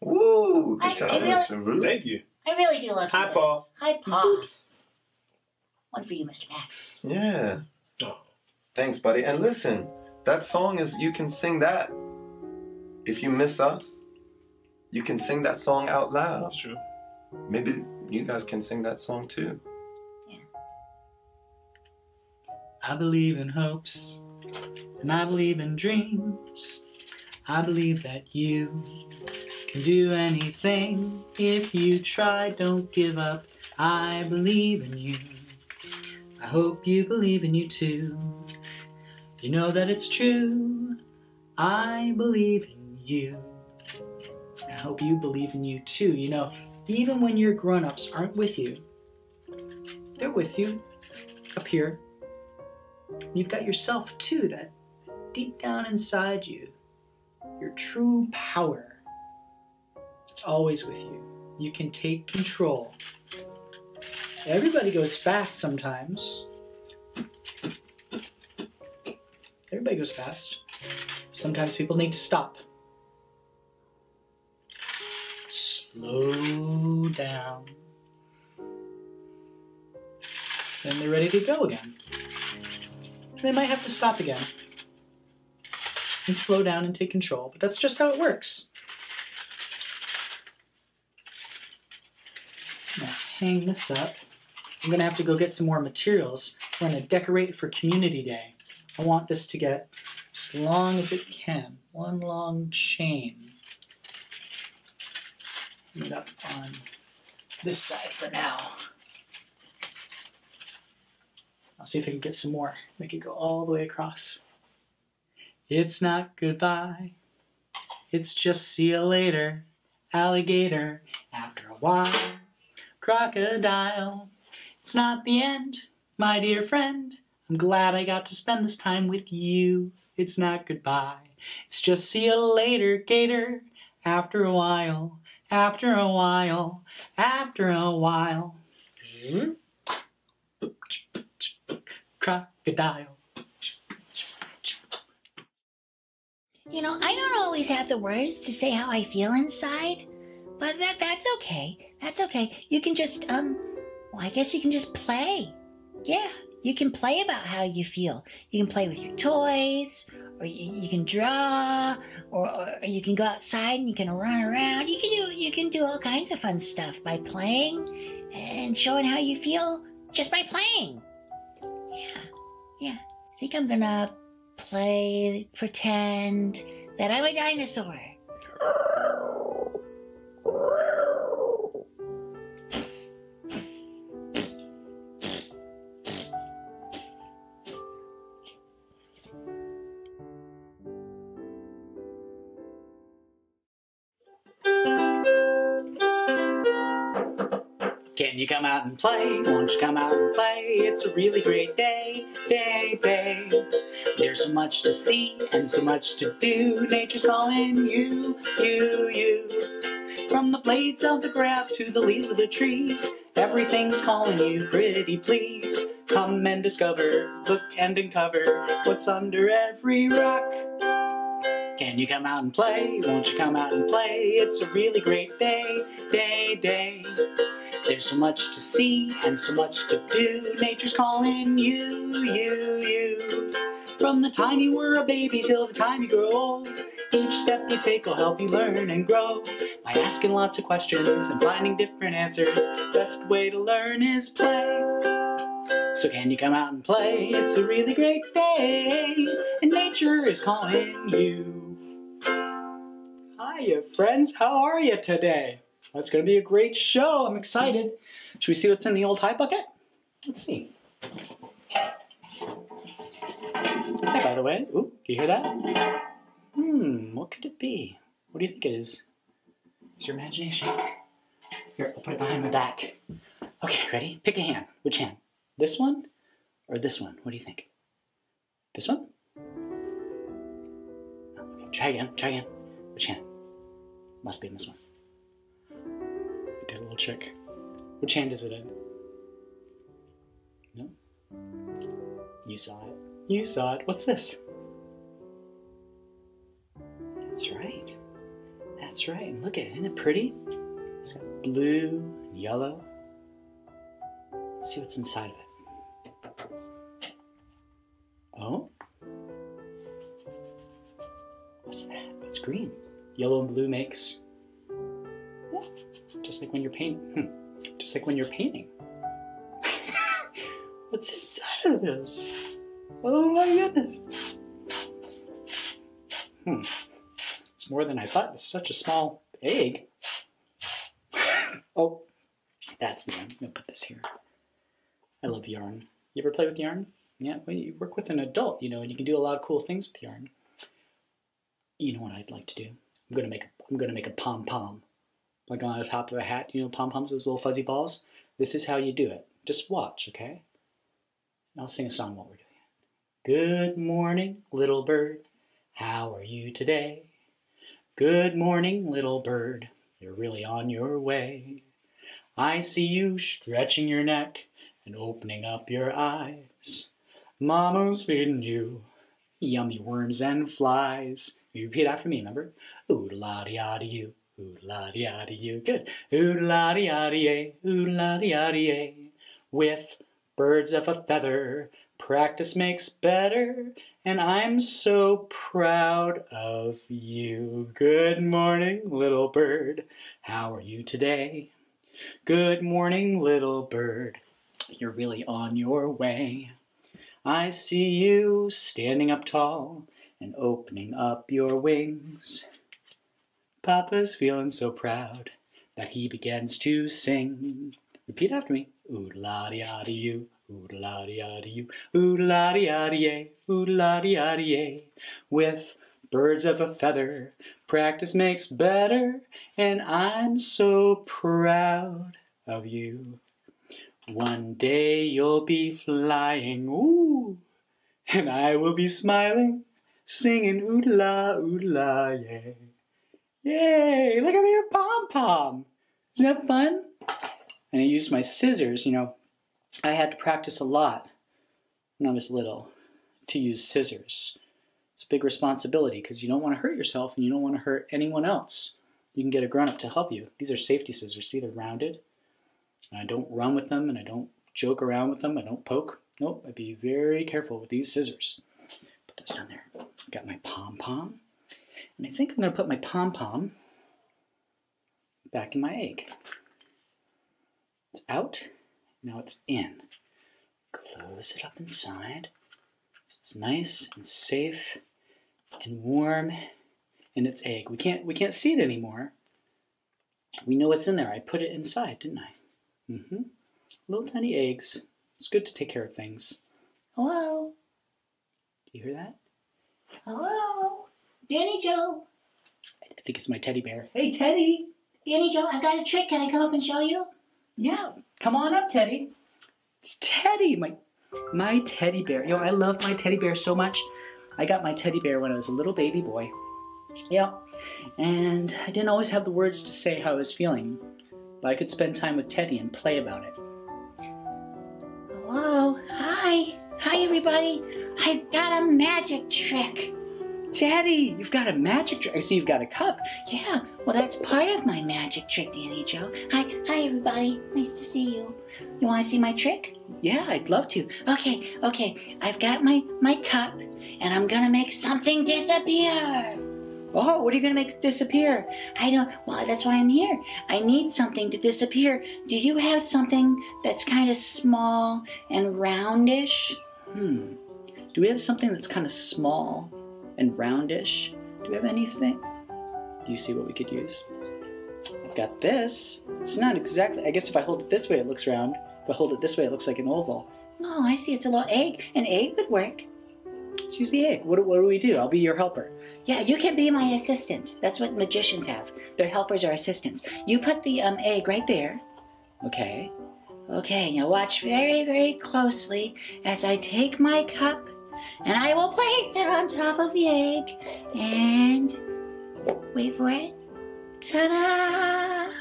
S6: Woo!
S1: I-
S6: job,
S1: I really-
S6: Mr. Root.
S3: Thank you.
S1: I really do love
S3: Hi,
S1: you.
S3: Paul.
S1: Hi, Paul. One for you, Mr. Max.
S6: Yeah.
S3: Oh.
S6: Thanks, buddy. And listen, that song is you can sing that if you miss us. You can sing that song out loud.
S3: That's true.
S6: Maybe you guys can sing that song too.
S2: I believe in hopes, and I believe in dreams. I believe that you can do anything if you try. Don't give up. I believe in you. I hope you believe in you too. You know that it's true. I believe in you. I hope you believe in you too. You know, even when your grown ups aren't with you, they're with you up here. You've got yourself too, that deep down inside you, your true power. It's always with you. You can take control. Everybody goes fast sometimes. Everybody goes fast. Sometimes people need to stop. Slow down. Then they're ready to go again. They might have to stop again and slow down and take control, but that's just how it works. Hang this up. I'm gonna have to go get some more materials. We're gonna decorate for Community Day. I want this to get as long as it can. One long chain. It up on this side for now. I'll see if I can get some more. Make it go all the way across. It's not goodbye. It's just see you later, alligator. After a while, crocodile. It's not the end, my dear friend. I'm glad I got to spend this time with you. It's not goodbye. It's just see you later, gator. After a while, after a while, after a while. Crocodile.
S1: You know, I don't always have the words to say how I feel inside, but that that's okay. That's okay. You can just um well, I guess you can just play. Yeah, you can play about how you feel. You can play with your toys, or you, you can draw, or, or you can go outside and you can run around. You can do you can do all kinds of fun stuff by playing and showing how you feel just by playing. Yeah, yeah. I think I'm gonna play pretend that I'm a dinosaur.
S2: and play? Won't you come out and play? It's a really great day, day, day. There's so much to see and so much to do. Nature's calling you, you, you. From the blades of the grass to the leaves of the trees, everything's calling you pretty please. Come and discover, look and uncover what's under every rock. Can you come out and play? Won't you come out and play? It's a really great day, day, day. There's so much to see and so much to do. Nature's calling you, you, you. From the time you were a baby till the time you grow old, each step you take will help you learn and grow. By asking lots of questions and finding different answers, best way to learn is play. So can you come out and play? It's a really great day, and nature is calling you. Hiya, friends. How are you today? It's going to be a great show. I'm excited. Should we see what's in the old high bucket? Let's see. Hi, by the way. Ooh, do you hear that? Hmm, what could it be? What do you think it is? Is your imagination? Here, I'll put it behind my back. Okay, ready? Pick a hand. Which hand? This one or this one? What do you think? This one? Okay, try again. Try again. Which hand? Must be in this one. Did a little trick. Which hand is it in? No? You saw it. You saw it. What's this? That's right. That's right. And look at it. Isn't it pretty? It's got blue and yellow. Let's see what's inside of it. Oh? What's that? It's green. Yellow and blue makes. Yeah, just like when you're painting. Just like when you're painting. What's inside of this? Oh my goodness. Hmm. It's more than I thought. It's such a small egg. oh, that's the one. I'm gonna put this here. I love yarn. You ever play with yarn? Yeah, when you work with an adult, you know, and you can do a lot of cool things with yarn. You know what I'd like to do? I'm gonna make a, I'm gonna make a pom pom, like on the top of a hat. You know, pom poms, those little fuzzy balls. This is how you do it. Just watch, okay? And I'll sing a song while we're doing it. Good morning, little bird. How are you today? Good morning, little bird. You're really on your way. I see you stretching your neck and opening up your eyes. Mama's feeding you yummy worms and flies. You repeat after me, remember? Ooh la di ah you, ooh la di ah you. Good. Ooh la di ooh la di ah yay. With birds of a feather, practice makes better, and I'm so proud of you. Good morning, little bird. How are you today? Good morning, little bird. You're really on your way. I see you standing up tall and opening up your wings. Papa's feeling so proud that he begins to sing. Repeat after me. Ooh la di ah you, ooh la di ah you, ooh la di ah yay, ooh la di ah yay. With birds of a feather, practice makes better, and I'm so proud of you. One day you'll be flying, ooh, and I will be smiling, singing ooh la, ooh la, yay. Yay, look at me, a pom pom. Isn't that fun? And I used my scissors, you know, I had to practice a lot when I was little to use scissors. It's a big responsibility because you don't want to hurt yourself and you don't want to hurt anyone else. You can get a grown up to help you. These are safety scissors. See, they're rounded. I don't run with them and I don't joke around with them. I don't poke. Nope, I'd be very careful with these scissors. Put down there. I've Got my pom pom. And I think I'm going to put my pom pom back in my egg. It's out. Now it's in. Close it up inside. So it's nice and safe and warm in its egg. We can't we can't see it anymore. We know what's in there. I put it inside, didn't I? Mm-hmm. Little tiny eggs. It's good to take care of things. Hello? Do you hear that?
S1: Hello? Danny Joe.
S2: I think it's my teddy bear. Hey, Teddy!
S1: Danny Joe, I got a trick. Can I come up and show you?
S2: Yeah, come on up, Teddy. It's Teddy, my my teddy bear. Yo, I love my teddy bear so much. I got my teddy bear when I was a little baby boy. Yeah, And I didn't always have the words to say how I was feeling, but I could spend time with Teddy and play about it.
S1: Hello. Hi. Hi, everybody. I've got a magic trick.
S2: Teddy, you've got a magic trick. I see you've got a cup.
S1: Yeah, well, that's part of my magic trick, Danny Joe. Hi, hi, everybody. Nice to see you. You want to see my trick?
S2: Yeah, I'd love to.
S1: Okay, okay. I've got my my cup, and I'm gonna make something disappear.
S2: Oh, what are you gonna make disappear?
S1: I don't. Well, that's why I'm here. I need something to disappear. Do you have something that's kind of small and roundish?
S2: Hmm. Do we have something that's kind of small and roundish? Do we have anything? Do you see what we could use? I've got this. It's not exactly. I guess if I hold it this way, it looks round. If I hold it this way, it looks like an oval.
S1: Oh, I see. It's a little egg. An egg would work.
S2: Let's use the egg. What, do- what do we do? I'll be your helper.
S1: Yeah, you can be my assistant. That's what magicians have. Their helpers are assistants. You put the um, egg right there.
S2: Okay.
S1: Okay, now watch very, very closely as I take my cup and I will place it on top of the egg and wait for it. Ta da!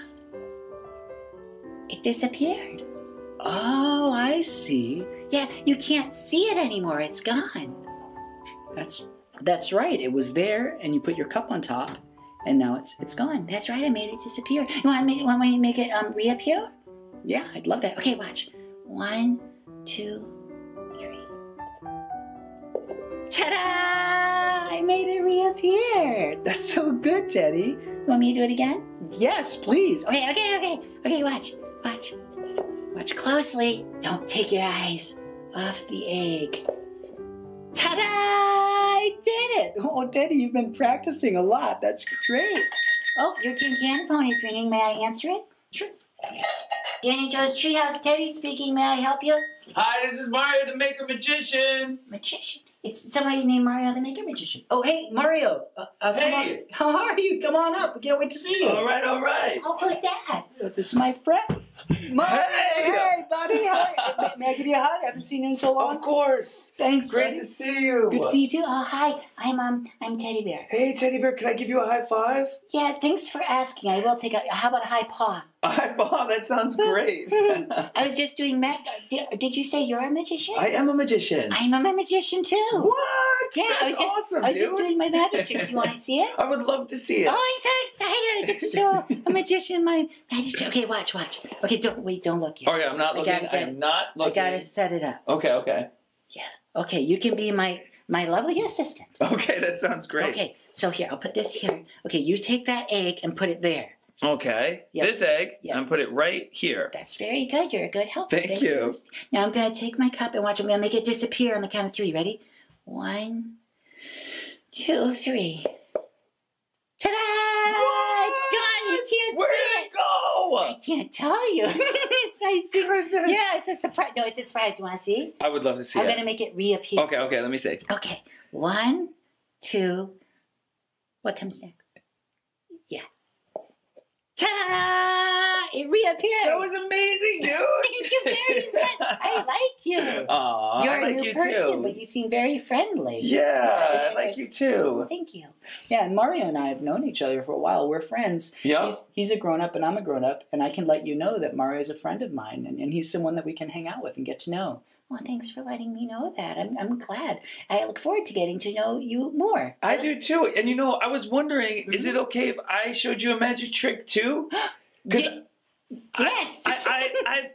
S1: It disappeared.
S2: Oh, I see.
S1: Yeah, you can't see it anymore. It's gone.
S2: That's that's right. It was there, and you put your cup on top, and now it's it's gone.
S1: That's right. I made it disappear. You want me? Want me to make it um reappear?
S2: Yeah, I'd love that.
S1: Okay, watch. One, two, three. Ta-da! I made it reappear.
S2: That's so good, Teddy.
S1: You want me to do it again?
S2: Yes, please.
S1: Okay, okay, okay. Okay, watch. Watch. Watch closely. Don't take your eyes off the egg. Ta-da! I did it!
S2: Oh, Teddy, you've been practicing a lot. That's great.
S1: Oh, your tin can phone is ringing. May I answer it?
S2: Sure.
S1: Danny Joe's Treehouse. Teddy speaking. May I help you?
S7: Hi, this is Mario the Maker Magician.
S1: Magician. It's somebody named Mario the Maker Magician.
S2: Oh, hey, Mario. Uh, uh,
S7: Hey.
S2: on. How are you? Come on up. I can't wait to see you.
S7: All right, all right.
S1: Oh, who's that?
S2: This is my friend. Mar-
S7: Hey.
S2: hey, buddy. Hi. May- May I give you a hug? I haven't seen you in so long.
S7: Of course.
S2: Thanks,
S7: Great
S2: buddy.
S7: to see you.
S1: Good to see you too. Oh, hi. I'm um, I'm Teddy Bear.
S7: Hey, Teddy Bear, can I give you a high five?
S1: Yeah, thanks for asking. I will take a. How about a high paw?
S7: A high. That sounds great.
S1: I was just doing mag. Uh, did, did you say you're a magician?
S7: I am a magician.
S1: I'm a magician too.
S7: What?
S1: Yeah, I
S7: That's
S1: was just,
S7: awesome,
S1: I was
S7: dude.
S1: just doing my magic tricks. You want to see it?
S7: I would love to see it.
S1: Oh, I'm so excited! I get to show a magician my magic trick. Okay, watch, watch. Okay, don't wait. Don't look yet.
S7: Okay, I'm not
S1: I
S7: looking.
S1: gotta
S7: I'm not looking.
S1: I gotta set it up.
S7: Okay, okay. Yeah.
S1: Okay, you can be my my lovely assistant.
S7: Okay, that sounds great.
S1: Okay, so here I'll put this here. Okay, you take that egg and put it there.
S7: Okay.
S1: Yep.
S7: This egg,
S1: Yep.
S7: and put it right here.
S1: That's very good. You're a good helper.
S7: Thank
S1: Thanks
S7: you.
S1: Now I'm gonna take my cup and watch. I'm gonna make it disappear on the count of three. Ready? One, two, three. Ta-da! It's gone. You can't
S7: Where
S1: see
S7: did
S1: it.
S7: go?
S1: I can't tell you. it's my secret. Yeah, it's a surprise. No, it's a surprise. You want to see?
S7: I would love to see
S1: I'm
S7: it.
S1: gonna make it reappear.
S7: Okay, okay. Let me see.
S1: Okay. One, two. What comes next? Yeah. Ta-da! It reappeared.
S7: That was amazing, dude.
S1: Thank you very much. I like you.
S7: Aw,
S1: You're
S7: I like
S1: a new
S7: you
S1: person,
S7: too.
S1: but you seem very friendly.
S7: Yeah, I like you too.
S1: Thank you.
S2: Yeah, and Mario and I have known each other for a while. We're friends.
S7: Yeah.
S2: He's, he's a grown up and I'm a grown up, and I can let you know that Mario's a friend of mine, and, and he's someone that we can hang out with and get to know.
S1: Well, thanks for letting me know that. I'm, I'm glad. I look forward to getting to know you more.
S7: I do too. And you know, I was wondering, is mm-hmm. it okay if I showed you a magic trick too? Because
S1: Ye- Yes.
S7: I, I, I,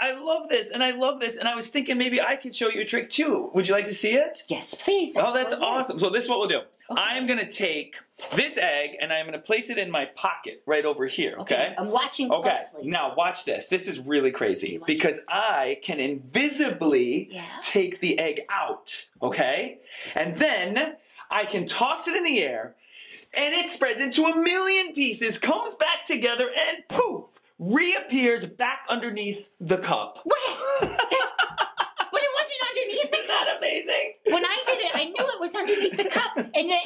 S7: I, I love this and I love this. And I was thinking maybe I could show you a trick too. Would you like to see it?
S1: yes, please.
S7: Oh, that's awesome. So this is what we'll do.
S1: Okay.
S7: I'm going to take this egg and I'm going to place it in my pocket right over here, okay?
S1: I'm watching
S7: Okay,
S1: closely.
S7: now watch this. This is really crazy because I can invisibly
S1: Yeah.
S7: take the egg out, okay? And then I can toss it in the air and it spreads into a million pieces, comes back together, and poof, reappears back underneath the cup.
S1: What? But it wasn't underneath the
S7: Isn't
S1: cup.
S7: that amazing?
S1: When I did it, I knew it was underneath the cup, and then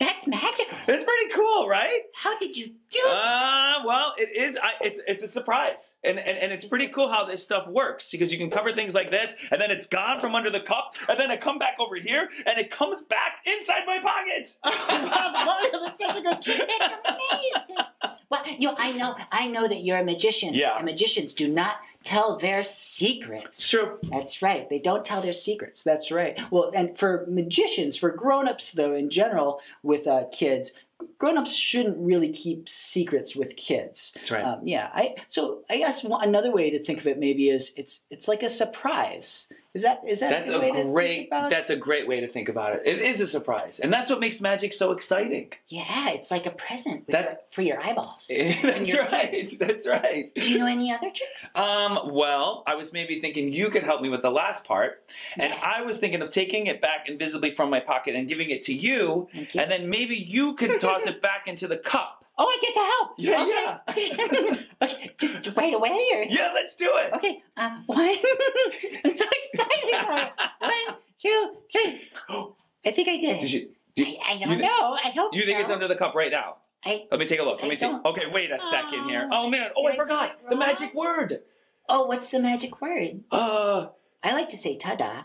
S1: that's magical.
S7: It's pretty cool, right?
S1: How did you do it?
S7: Uh, well, it is. I, it's it's a surprise, and, and and it's pretty cool how this stuff works because you can cover things like this, and then it's gone from under the cup, and then it come back over here, and it comes back inside my pocket.
S1: Mario, that's such a good trick. That's amazing. Well, you know, I know, I know that you're a magician.
S7: Yeah.
S1: And magicians do not tell their secrets.
S7: true.
S1: That's right. They don't tell their secrets. That's right. Well, and for magicians, for grown-ups though, in general, with uh, kids, grown-ups shouldn't really keep secrets with kids.
S7: That's right.
S1: Um, yeah. I so I guess one, another way to think of it maybe is it's it's like a surprise. Is that is that
S7: That's
S1: way
S7: a great. That's a great way to think about it. It is a surprise, and that's what makes magic so exciting.
S1: Yeah, it's like a present
S7: That-
S1: your, for your eyeballs.
S7: that's
S1: your
S7: right.
S1: ears.
S7: That's right.
S1: Do you know any other tricks?
S7: Um, well, I was maybe thinking you could help me with the last part, and
S1: Yes.
S7: I was thinking of taking it back invisibly from my pocket and giving it to you,
S1: you.
S7: and then maybe you could toss it back into the cup.
S1: Oh, I get to help.
S7: Yeah,
S1: okay. yeah. okay, just right away or
S7: Yeah, let's do it.
S1: Okay, uh, one. I'm so excited. one, two, three. I think I did.
S7: Did you?
S1: I, I don't
S7: you-
S1: know. I hope
S7: You think
S1: so.
S7: it's under the cup right now?
S1: I,
S7: Let me take a look. Let
S1: I
S7: me see. Okay, wait a second here.
S1: Oh,
S7: man! Oh, I forgot the magic word.
S1: oh, what's the magic word?
S7: Uh,
S1: I like to say ta-da.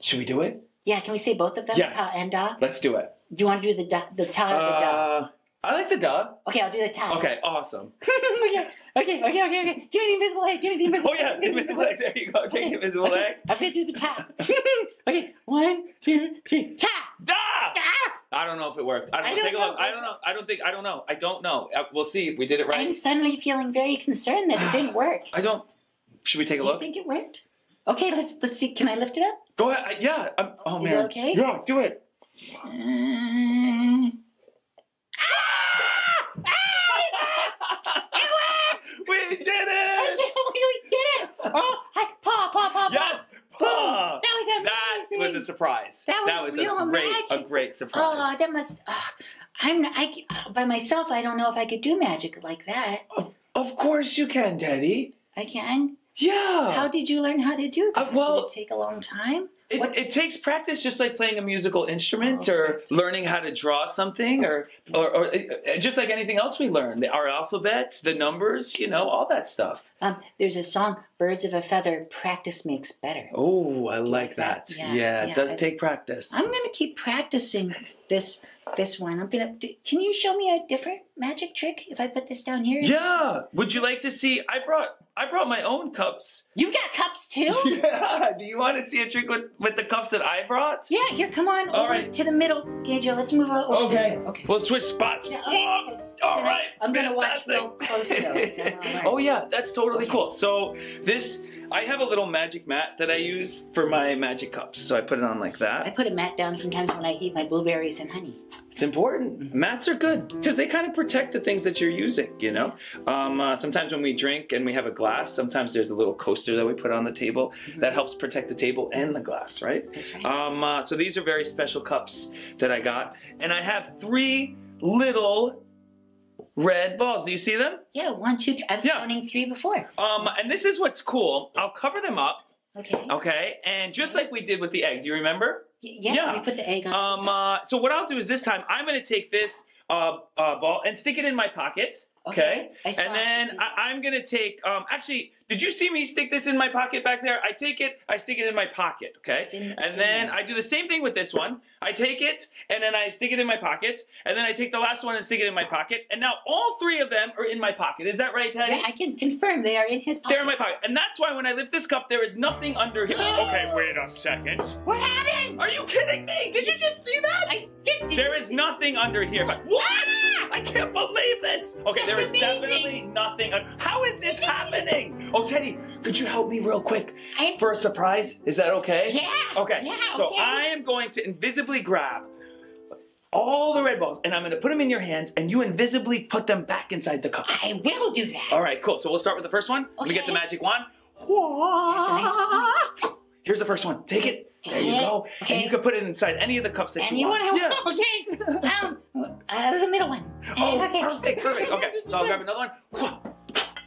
S7: should we do it?
S1: Yeah, can we say both of them?
S7: Yes.
S1: Ta and da.
S7: Let's do it.
S1: Do you want to do the da, the ta or the da?
S7: I like the duh.
S1: Okay, I'll do the ta.
S7: Okay, awesome.
S1: okay, okay, okay, okay, okay. Give me the invisible egg. Give me the invisible
S7: Oh yeah,
S1: me
S7: invisible egg. There you go. Take the invisible
S1: okay.
S7: egg.
S1: I'm gonna do the ta. okay, one, two, three. Ta!
S7: Da!
S1: Ah!
S7: I don't know if it worked. I don't
S1: I
S7: know.
S1: don't
S7: Take a look. I don't know. I don't think. I don't know. I don't know. Uh, We'll see if we did it right.
S1: I'm suddenly feeling very concerned that it didn't work.
S7: I don't. Should we take a look?
S1: Do you think it worked? Okay, let's let's see. Can I lift it up?
S7: Go ahead. Yeah. I'm, oh
S1: Is
S7: man.
S1: that okay?
S7: Yeah. Do it.
S1: Uh,
S7: we did
S1: I
S7: it.
S1: guess we did it! Oh, hi, paw, paw, paw, paw.
S7: Yes.
S1: Boom!
S7: Ah,
S1: That was
S7: That was a surprise.
S1: That was real
S7: a great, a great surprise.
S1: Oh, that must. Uh, I'm. I by myself. I don't know if I could do magic like that.
S7: Of course you can, Teddy.
S1: I can.
S7: Yeah.
S1: How did you learn how to do
S7: Uh,
S1: that?
S7: well-
S1: did it take a long time?
S7: It, it takes practice, just like playing a musical instrument
S1: Oh,
S7: or learning how to draw something, or, or, or uh, just like anything else we learn. Our alphabet, the numbers, you know, all that stuff.
S1: Um, there's a song, "Birds of a Feather." Practice makes better.
S7: Oh, I like
S1: like
S7: that.
S1: that?
S7: Yeah,
S1: Yeah,
S7: it does
S1: I-
S7: take practice.
S1: I'm gonna keep practicing this this one. I'm gonna. Do, can you show me a different magic trick if I put this down here?
S7: Yeah. Would you like to see? I brought I brought my own cups.
S1: You've got cups too.
S7: Yeah. Do you want to see a trick with with the cups that I brought?
S1: Yeah, here, come on
S7: All
S1: over
S7: right.
S1: to the middle, Deirdre. Let's move over.
S7: Okay.
S1: Okay.
S7: We'll switch spots.
S1: Yeah, okay.
S7: All
S1: Can I-
S7: right.
S1: I'm gonna watch real close though.
S7: oh yeah, that's totally cool. So this, I have a little magic mat that I use for my magic cups. So I put it on like that.
S1: I put a mat down sometimes when I eat my blueberries and honey.
S7: It's important. Mats are good because they kind of protect the things that you're using. You know, um, uh, sometimes when we drink and we have a glass, sometimes there's a little coaster that we put on the table that helps protect the table and the glass, right?
S1: That's right.
S7: Um, uh, so these are very special cups that I got, and I have three little red balls. Do you see them?
S1: yeah, one, two, three. I was
S7: Yeah.
S1: counting three before.
S7: Um, and this is what's cool. I'll cover them up,
S1: Okay.
S7: okay? And just like we did with the egg, do you remember?
S1: Y- Yeah,
S7: yeah.
S1: we put the egg on.
S7: Um, uh, so what I'll do is this time I'm going to take this uh, uh, ball and stick it in my pocket. Okay.
S1: I saw
S7: And then. I, I'm gonna take. Um, actually, did you see me stick this in my pocket back there? I take it, I stick it in my pocket. Okay.
S1: In-
S7: and then. I do the same thing with this one. I take it and then I stick it in my pocket, and then I take the last one and stick it in my pocket, and now all three of them are in my pocket. Is that right, Teddy?
S1: yeah, I can confirm they are in his pocket.
S7: They're in my pocket, and that's why when I lift this cup, there is nothing under here. Okay, wait a second.
S1: What happened?
S7: Are you kidding me? Did you just see that?
S1: I did. did
S7: There is
S1: see-
S7: nothing under here. But what? Ah! I can't believe this. Okay,
S1: That's
S7: there is
S1: amazing.
S7: definitely nothing. How is this happening? Oh, Teddy, could you help me real quick
S1: I,
S7: for a surprise? Is that okay?
S1: yeah.
S7: Okay.
S1: Yeah.
S7: So
S1: okay.
S7: I am going to invisibly grab all the red balls, and I'm going to put them in your hands, and you invisibly put them back inside the cups.
S1: I will do that.
S7: All right, cool. So we'll start with the first one. Let me get the magic wand.
S1: That's a nice one.
S7: Here's the first one. Take it. There you go.
S1: Okay.
S7: And you can put it inside any of the cups that you want.
S1: And you want.
S7: Yeah.
S1: Okay. Um, uh, the middle one.
S7: Oh,
S1: okay.
S7: perfect, perfect. Okay, so I'll grab another one.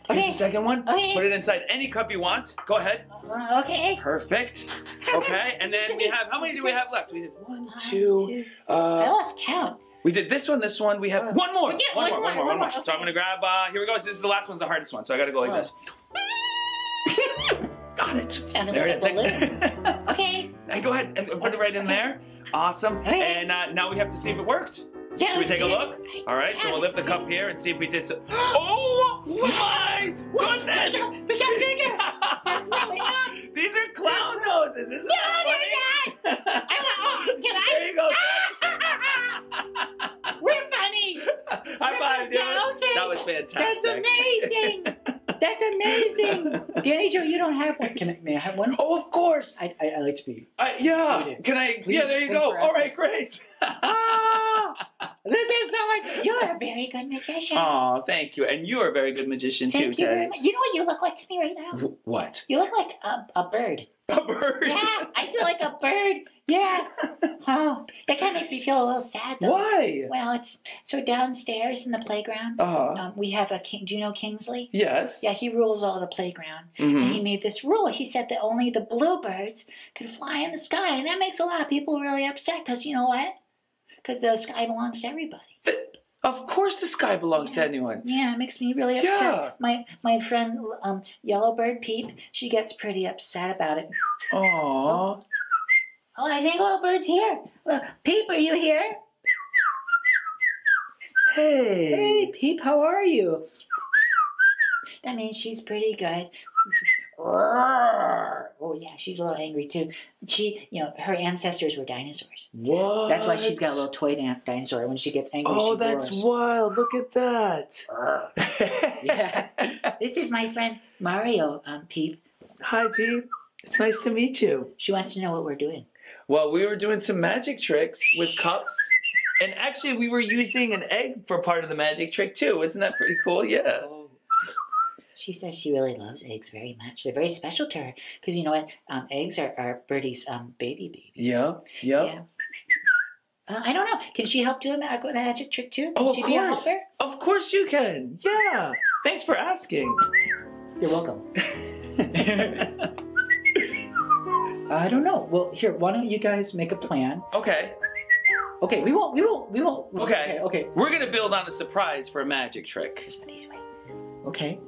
S7: Here's
S1: Okay.
S7: the second one.
S1: Okay.
S7: Put it inside any cup you want. Go ahead.
S1: Uh, okay.
S7: Perfect. Okay, and then we have, how many do we have left? We did one, two,
S1: I
S7: uh, I
S1: lost count.
S7: We did this one, this one. We have
S1: Uh,
S7: one more. one,
S1: one
S7: more,
S1: more,
S7: one more,
S1: one
S7: more.
S1: more,
S7: So I'm gonna grab. Uh, here we go. This is the last one's the hardest one. So I gotta go like
S1: Oh.
S7: this. Got it.
S1: Sounded
S7: There
S1: like
S7: it
S1: a balloon. Okay.
S7: and go ahead and put it right in there. Awesome.
S1: Okay.
S7: And uh, now we have to see if it worked.
S1: Yeah,
S7: Should we take a
S1: see it.
S7: look? All right. So we'll lift the cup here and see if we did so. Oh my goodness!
S1: We got bigger.
S7: These are clown noses. This is
S1: No,
S7: so
S1: they're
S7: funny.
S1: I want, oh, can I?
S7: There you go.
S1: We're funny.
S7: High five, dude.
S1: Yeah, okay.
S7: That was fantastic.
S1: That's amazing. Danny Joe, you don't have one. Can I, may I have one?
S7: Oh, of course.
S2: I, I, I like to be.
S7: Uh, yeah.
S2: Included.
S7: Can I?
S2: Please,
S7: yeah, there you go.
S2: All right.
S7: All
S2: asking.
S7: right, great.
S1: This is so much. You're a very good magician.
S7: Oh, thank you. And you are a very good magician
S1: Thank
S7: too,
S1: you very much. You know what you look like to me right now?
S7: Wh- What?
S1: You look like a, a bird.
S7: A bird.
S1: Yeah, I feel like a bird. Yeah. Oh, that kind of makes me feel a little sad though.
S7: Why?
S1: Well, it's so downstairs in the playground.
S7: Uh huh.
S1: Um, we have a king. Do you know Kingsley?
S7: Yes.
S1: Yeah, he rules all the playground.
S7: mm-hmm.
S1: And he made this rule. He said that only the bluebirds could fly in the sky, and that makes a lot of people really upset because you know what? Because the sky belongs to everybody.
S7: Of course, the sky belongs to anyone.
S1: Yeah, it makes me really upset.
S7: Yeah.
S1: My my friend um, Yellowbird Peep, she gets pretty upset about it.
S7: Aww.
S1: Oh, I think Yellowbird's here. Uh, Peep, are you here?
S7: Hey.
S2: Hey, Peep, how are you?
S1: That means she's pretty good. Oh yeah, she's a little angry too. She, you know, her ancestors were dinosaurs.
S7: What?
S2: That's why she's got a little toy dinosaur. When she gets angry,
S7: Oh,
S2: she
S7: that's
S2: roars.
S7: wild. Look at that.
S2: Yeah.
S1: This is my friend Mario, um, Peep.
S7: Hi, Peep. It's nice to meet you.
S1: She wants to know what we're doing.
S7: Well, we were doing some magic tricks with cups. And actually, we were using an egg for part of the magic trick, too. Isn't that pretty cool? Yeah.
S1: She says she really loves eggs very much. They're very special to her because you know what? Um, eggs are, are Birdie's um, baby babies.
S7: Yeah. Yeah.
S1: Yeah. Uh, I don't know. Can she help do a, ma- a magic trick too? Can
S7: Oh, of
S1: she be a
S7: course. Of course you can. Yeah. Thanks for asking.
S2: You're welcome. I don't know. Well, here, why don't you guys make a plan?
S7: okay.
S2: Okay, we won't. We won't. We won't.
S7: Okay.
S2: Okay. Okay.
S7: We're going to build on a surprise for a magic trick.
S1: This way, this way.
S2: okay.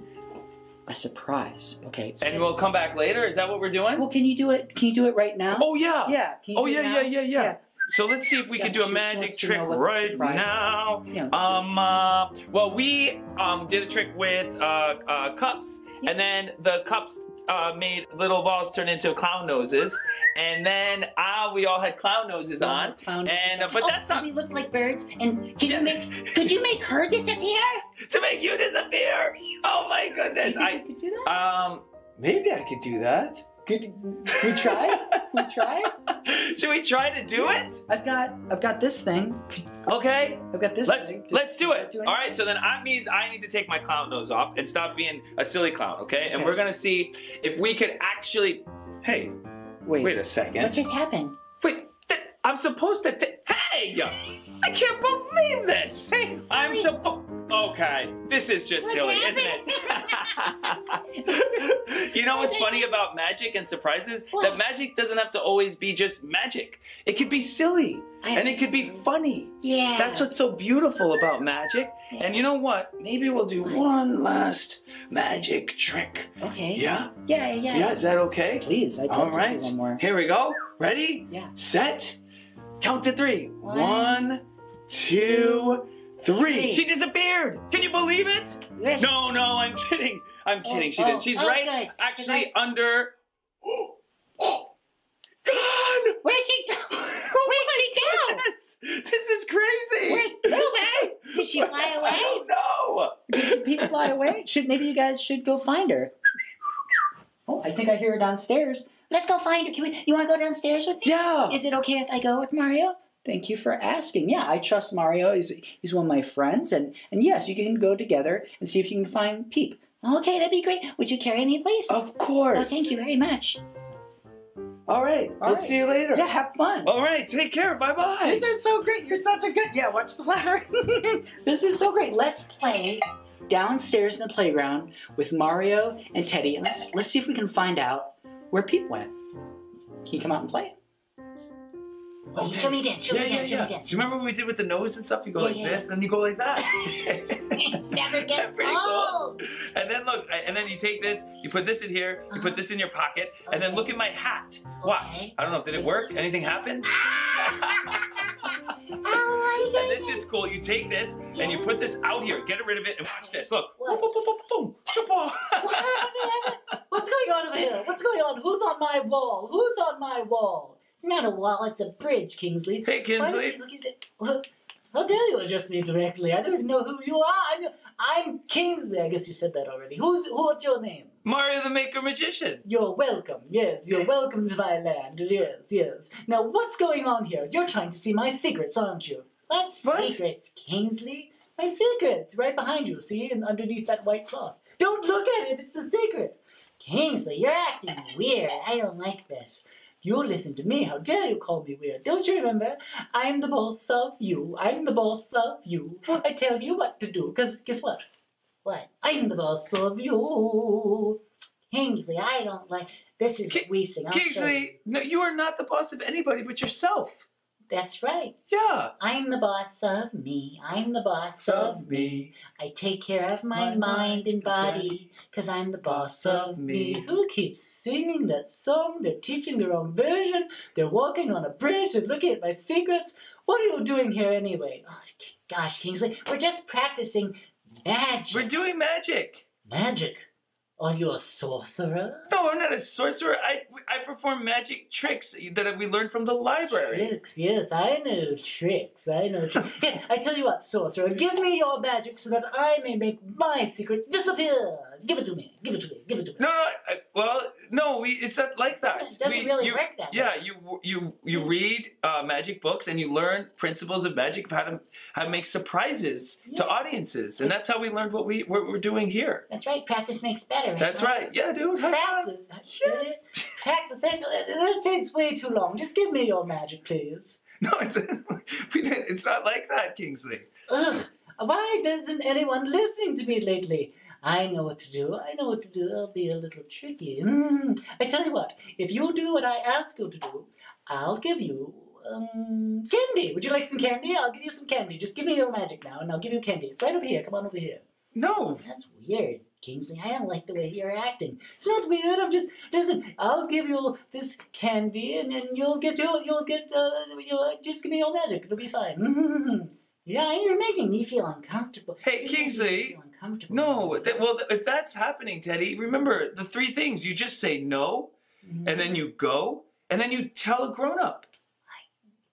S2: A surprise. Okay.
S7: And we'll come back later. Is that what we're doing?
S2: Well, can you do it? Can you do it right now?
S7: Oh, yeah.
S2: yeah. Can you
S7: Oh,
S2: do it
S7: yeah,
S2: now?
S7: yeah, yeah, yeah. So let's see if we
S2: Yeah,
S7: can do a magic trick
S2: know what the
S7: right now.
S2: Yeah,
S7: Um, uh, well, we um, did a trick with uh, uh, cups, and then the cups uh, made little balls turn into clown noses, and then uh, we all had clown noses on.
S2: Clown noses
S7: And uh, but
S1: oh,
S7: that's not
S1: We looked like birds. And can
S7: Yeah.
S1: you make? Could you make her disappear?
S7: to make you disappear. Oh my goodness!
S2: you think
S7: I
S2: you could do that?
S7: um maybe I could do that.
S2: Could we try? we try?
S7: Should we try to do it?
S2: I've got. I've got this thing.
S7: Okay.
S2: I've got this.
S7: Let's
S2: thing.
S7: Let's do it.
S2: do
S7: All right. So then that means I need to take my clown nose off and stop being a silly clown. Okay. And we're gonna see if we could actually. Hey,
S2: Wait.
S7: wait a second.
S1: What just happened?
S7: Wait, I'm supposed to. T- hey, I can't believe this. I'm supposed. Okay, this is just
S1: What's
S7: silly, isn't it? you know what's funny about magic and surprises?
S1: What?
S7: That magic doesn't have to always be just magic. It could be silly,
S1: I
S7: and it could be funny.
S1: Yeah.
S7: That's what's so beautiful about magic. And you know what? Maybe we'll do one last magic trick.
S1: Okay.
S7: Yeah?
S1: Yeah, yeah.
S7: Yeah, is that okay?
S2: Please, I'd
S7: All
S2: love to see one more.
S7: Here we go. Ready?
S2: Yeah.
S7: Set. Count to three.
S1: One,
S7: two, three. She disappeared. Can you believe it?
S1: Yes.
S7: No, no, I'm kidding. I'm oh, kidding. she
S1: oh,
S7: didn't. She's
S1: oh,
S7: right. Actually, under. Gone.
S1: Where'd she go?
S7: Oh
S1: Where'd she go?
S7: goodness. This is crazy.
S1: Where, little bird? Did she fly
S7: I
S1: away?
S7: know.
S2: Did peep fly away? Should maybe you guys should go find her. Oh, I think I hear her downstairs.
S1: Let's go find her. Can we? You want to go downstairs with me?
S7: Yeah.
S1: Is it okay if I go with Mario?
S2: Thank you for asking. Yeah, I trust Mario. He's he's one of my friends, and and yes, you can go together and see if you can find Peep.
S1: Okay, that'd be great. Would you carry me, please?
S7: Of course.
S1: Oh, thank you very much.
S7: All right.
S2: All
S7: we'll
S2: right.
S7: see you later.
S2: Yeah, have fun.
S7: All right. Take care. Bye bye.
S2: This is so great. You're such a good. Yeah, watch the ladder. this is so great. Let's play downstairs in the playground with Mario and Teddy, and let's let's see if we can find out where Peep went. Can you come out and play?
S1: Oh, show me again. Show
S7: yeah,
S1: me again.
S7: yeah,
S1: show
S7: yeah.
S1: me again.
S7: Do you remember what we did with the nose and stuff? You go
S1: Yeah,
S7: like
S1: yeah,
S7: this, and you go like that.
S1: Never gets
S7: Pretty cool.
S1: old.
S7: And then look, and then you take this, you put this in here, you put uh-huh. this in your pocket, and then look at my hat. Watch.
S1: Okay.
S7: I don't know, did it work? Anything happen?
S1: Oh,
S7: and this is cool. You take this and you put this out here. Get rid of it and watch this. Look.
S1: What?
S7: Boom, boom, boom, boom, boom.
S2: What's going on over here? What's going on? Who's on my wall? Who's on my wall?
S1: It's not a wall, it's a bridge, Kingsley.
S7: Hey,
S2: Kingsley.
S7: Kinsley.
S2: don't you- it- what- How dare you address me directly? I don't even know who you are. I'm, I'm Kingsley. I guess you said that already. Who's who, what's your name?
S7: Mario the Maker Magician.
S2: You're welcome. Yes, you're welcome to my land. Yes, yes. Now, what's going on here? You're trying to see my secrets, aren't you?
S1: What
S7: What?
S1: secrets, Kingsley?
S2: My secrets, right behind you. See, and underneath that white cloth. Don't look at it. It's a secret.
S1: Kingsley, you're acting weird. I don't like this.
S2: You listen to me. How dare you call me weird? Don't you remember? I'm the boss of you. I'm the boss of you. I tell you what to do. Cause guess what?
S1: What?
S2: I'm the boss of you.
S1: Kingsley, I don't like this is what we sing. I'll.
S7: Kingsley, no, you are not the boss of anybody but yourself.
S1: That's right.
S7: Yeah.
S1: I'm the boss of me. I'm the boss of
S7: me.
S1: I take care of my,
S2: My
S1: mind and body because I'm the boss of me.
S2: Who keeps singing that song? They're teaching the wrong version. They're walking on a bridge. They're looking at my secrets. What are you doing here anyway?
S1: Oh, gosh, Kingsley, we're just practicing magic.
S7: We're doing magic.
S2: Magic. Are you a sorcerer?
S7: No, I'm not a sorcerer. I I perform magic tricks that we learned from the library.
S2: Tricks, yes, I know tricks. I know tricks. Here, I tell you what, sorcerer, give me your magic so that I may make my secret disappear. Give it to me. Give it to me. Give it to me.
S7: No, no. I, well, no. We it's not like that.
S1: It doesn't
S7: We-
S1: really
S7: you,
S1: work that
S7: Yeah,
S1: way.
S7: you you you read uh, magic books and you learn principles of magic of how to how to make surprises to audiences, and that's how we learned what we what we're doing here.
S1: That's right. Practice makes better.
S7: That's right. Yeah, dude.
S2: Practice.
S7: Yes.
S2: Practice. That, that takes way too long. Just give me your magic, please.
S7: No, it's we didn't. It's not like that, Kingsley.
S2: Ugh. Why doesn't anyone listening to me lately? I know what to do. I know what to do. I'll be a little tricky. Mm. I tell you what, if you do what I ask you to do, I'll give you um, candy. Would you like some candy? I'll give you some candy. Just give me your magic now, and I'll give you candy. It's right over here. Come on over here.
S7: No.
S1: That's weird, Kingsley. I don't like the way you're acting.
S2: It's not weird. I'm just listen. I'll give you this candy, and then you'll get your you'll get uh, your, just give me your magic. It'll be fine. Mhm.
S1: Yeah, you're making me feel uncomfortable.
S7: Hey,
S1: You're
S7: Kingsley.
S1: Uncomfortable.
S7: No. That, well, if that's happening, Teddy, remember the three things. You just say no,
S1: Mhm.
S7: and then you go, and then you tell a grown up.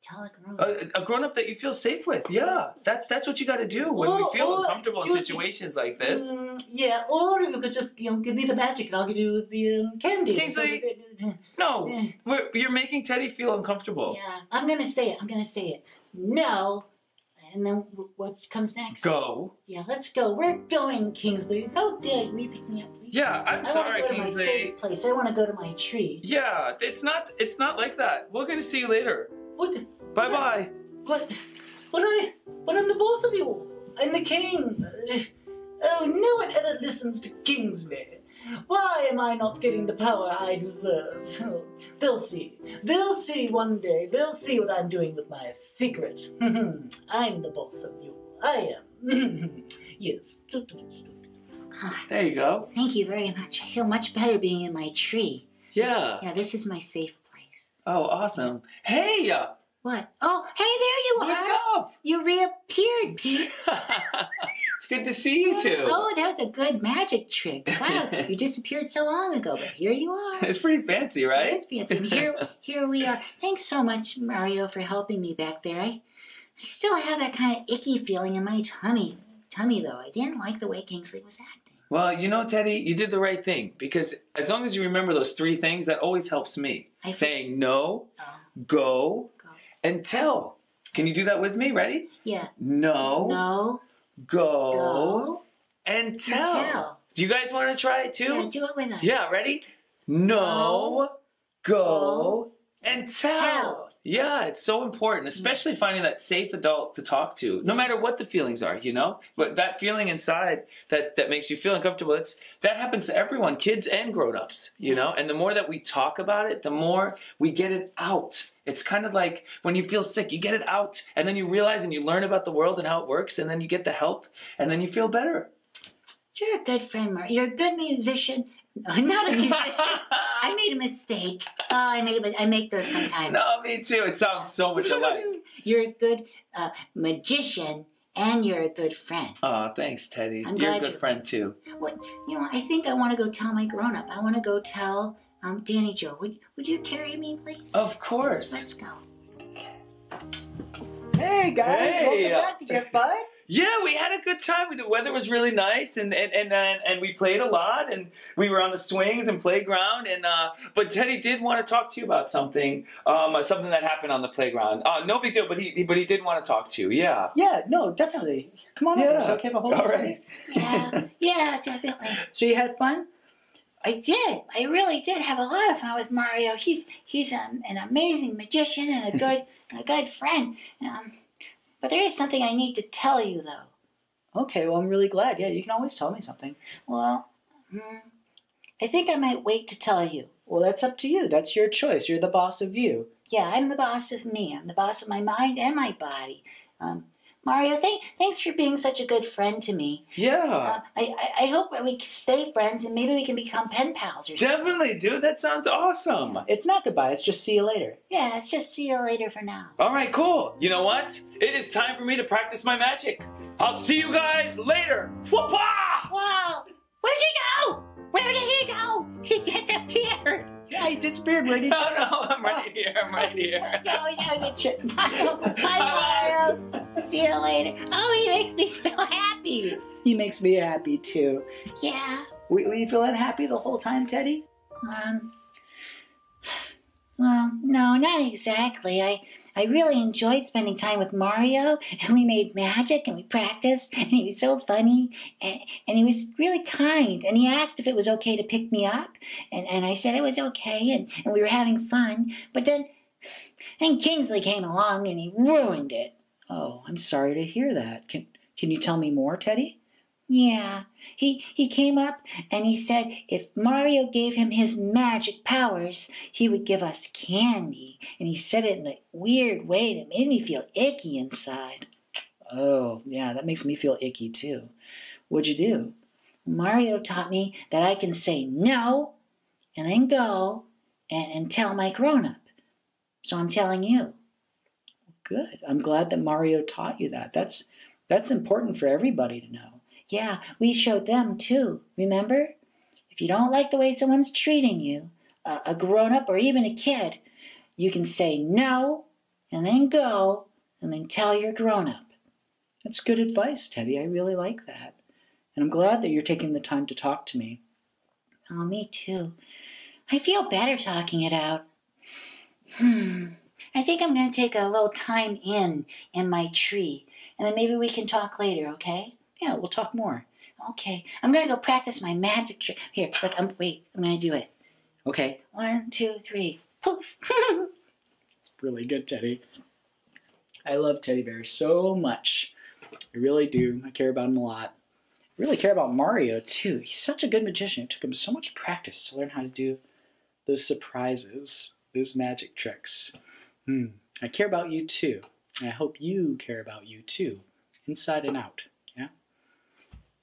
S1: Tell a grown
S7: A, a grown up that you feel safe with. Yeah, that's that's what you got to do when we
S2: Oh,
S7: feel uncomfortable in situations like this.
S2: Mm, yeah, or you could just you know give me the magic, and I'll give you the um, candy.
S7: Kingsley. No,
S1: Eh.
S7: we're, you're making Teddy feel uncomfortable.
S1: Yeah, I'm gonna say it. I'm gonna say it. No. And then what comes next?
S7: Go.
S1: Yeah, let's go. We're going, Kingsley. How dare you? Will you pick me up, please?
S7: Yeah, I'm
S1: I
S7: sorry,
S1: go to my safe place. I want to go to my tree.
S7: Yeah, it's not it's not like that. We're gonna see you later.
S2: What?
S7: Bye bye.
S2: What? What I? But I'm the boss of you. I'm the king. Uh, oh, no one ever listens to Kingsley. Why am I not getting the power I deserve? Oh, They'll see. They'll see one day. They'll see what I'm doing with my secret. I'm the boss of you. I am. yes.
S1: Ah,
S7: There you go.
S1: thank you very much. I feel much better being in my tree.
S7: Yeah.
S1: Yeah, this is my safe place.
S7: Oh, awesome. Hey, uh,
S1: What? Oh, hey, there you are.
S7: what's up?
S1: You reappeared,
S7: it's good to see you two.
S1: Oh, that was a good magic trick. Wow, you disappeared so long ago, but here you are.
S7: It's pretty fancy, right?
S1: It's fancy. And Here, here we are. Thanks so much, Mario, for helping me back there. I, I still have that kind of icky feeling in my tummy. Tummy, though. I didn't like the way Kingsley was acting.
S7: Well, you know, Teddy, you did the right thing because as long as you remember those three things, that always helps me.
S1: I-
S7: Saying no,
S1: Oh,
S7: go, and tell. Can you do that with me? Ready?
S1: Yeah.
S7: No,
S1: No.
S7: go,
S1: Go.
S7: and tell.
S1: tell.
S7: Do you guys want to try it too?
S1: Yeah, do it with us.
S7: Yeah, ready? No, go,
S1: Go,
S7: and tell.
S1: tell.
S7: Yeah, it's so important, especially finding that safe adult to talk to, no matter what the feelings are, you know? But that feeling inside that, that makes you feel uncomfortable, it's, that happens to everyone, kids and grown-ups, you know? And the more that we talk about it, the more we get it out. It's kind of like when you feel sick, you get it out, and then you realize and you learn about the world and how it works, and then you get the help, and then you feel better.
S1: You're a good friend, Mar. You're a good musician. No, not a musician. I made a mistake. Oh, I made a I make those sometimes.
S7: no, me too. It sounds so much alike.
S1: You're a good uh, magician and you're a good friend.
S7: Aw, thanks, Teddy.
S1: I'm
S7: You're a good
S1: you-
S7: friend too.
S1: What you know? I think I want to go tell my grown up. I want to go tell um, Danny Joe. Would Would you carry me, please?
S7: Of course.
S1: Let's go.
S2: Hey guys,
S7: Hey,
S2: welcome
S7: uh,
S2: back. Did you have fun?
S7: Yeah, we had a good time. The weather was really nice, and and and and, and we played a lot, and we were on the swings and playground. And uh, but Teddy did want to talk to you about something, um, something that happened on the playground. Uh, no big deal, but he he- but he did want to talk to you. Yeah.
S2: Yeah, no, definitely. Come on
S7: Yeah.
S2: over. It's okay if I hold
S7: All
S2: you
S7: right.
S1: Yeah, yeah, definitely.
S2: So you had fun?
S1: I did. I really did have a lot of fun with Mario. He's he's an, an amazing magician and a good and a good friend. Um, but there is something I need to tell you, though.
S2: Okay, well I'm really glad. Yeah, you can always tell me something.
S1: Well, hmm, I think I might wait to tell you.
S2: Well, that's up to you. That's your choice. You're the boss of you.
S1: Yeah, I'm the boss of me. I'm the boss of my mind and my body. Um, Mario, thank, thanks for being such a good friend to me.
S7: Yeah.
S1: Uh, I, I, I hope that we stay friends and maybe we can become pen pals or something.
S7: Definitely, dude. That sounds awesome.
S2: It's not goodbye. It's just see you later.
S1: Yeah, let's just see you later for now.
S7: All right, cool. You know what? It is time for me to practice my magic. I'll see you guys later. Whoopah!
S1: Wow! Where'd he go? Where did he go? He disappeared.
S2: Yeah, he disappeared. Where did
S7: No, no, I'm right here. I'm right here.
S1: No, no, the trip. Bye, Bye, Mario. See you later. Oh, he makes me so happy.
S2: He makes me happy too.
S1: Yeah.
S2: Were, were you feeling happy the whole time, Teddy?
S1: Um. Well, no, not exactly. I I really enjoyed spending time with Mario, and we made magic and we practiced, and he was so funny, and, and he was really kind. And he asked if it was okay to pick me up, and, and I said it was okay, and, and we were having fun. But then, then Kingsley came along and he ruined it.
S2: Oh, I'm sorry to hear that. Can Can you tell me more, Teddy?
S1: Yeah, he he came up and he said if Mario gave him his magic powers, he would give us candy. And he said it in a weird way that made me feel icky inside.
S2: Oh, yeah, that makes me feel icky too. What'd you do?
S1: Mario taught me that I can say no and then go and, and tell my grown up. So I'm telling you.
S2: Good. I'm glad that Mario taught you that. That's that's important for everybody to know.
S1: Yeah, we showed them too. Remember? If you don't like the way someone's treating you, a, a grown up or even a kid, you can say no and then go and then tell your grown up.
S2: That's good advice, Teddy. I really like that. And I'm glad that you're taking the time to talk to me.
S1: Oh, me too. I feel better talking it out. Hmm. I think I'm going to take a little time in in my tree, and then maybe we can talk later, okay?
S2: Yeah, we'll talk more.
S1: Okay. I'm to go practice my magic trick. Here, look, I'm, wait, I'm to do it.
S2: Okay.
S1: One, two, three. Poof.
S2: It's really good, Teddy. I love teddy bears so much. I really do. I care about him a lot. I really care about Mario too. He's such a good magician. It took him so much practice to learn how to do those surprises, those magic tricks. Hmm. I care about you too. And I hope you care about you too, inside and out.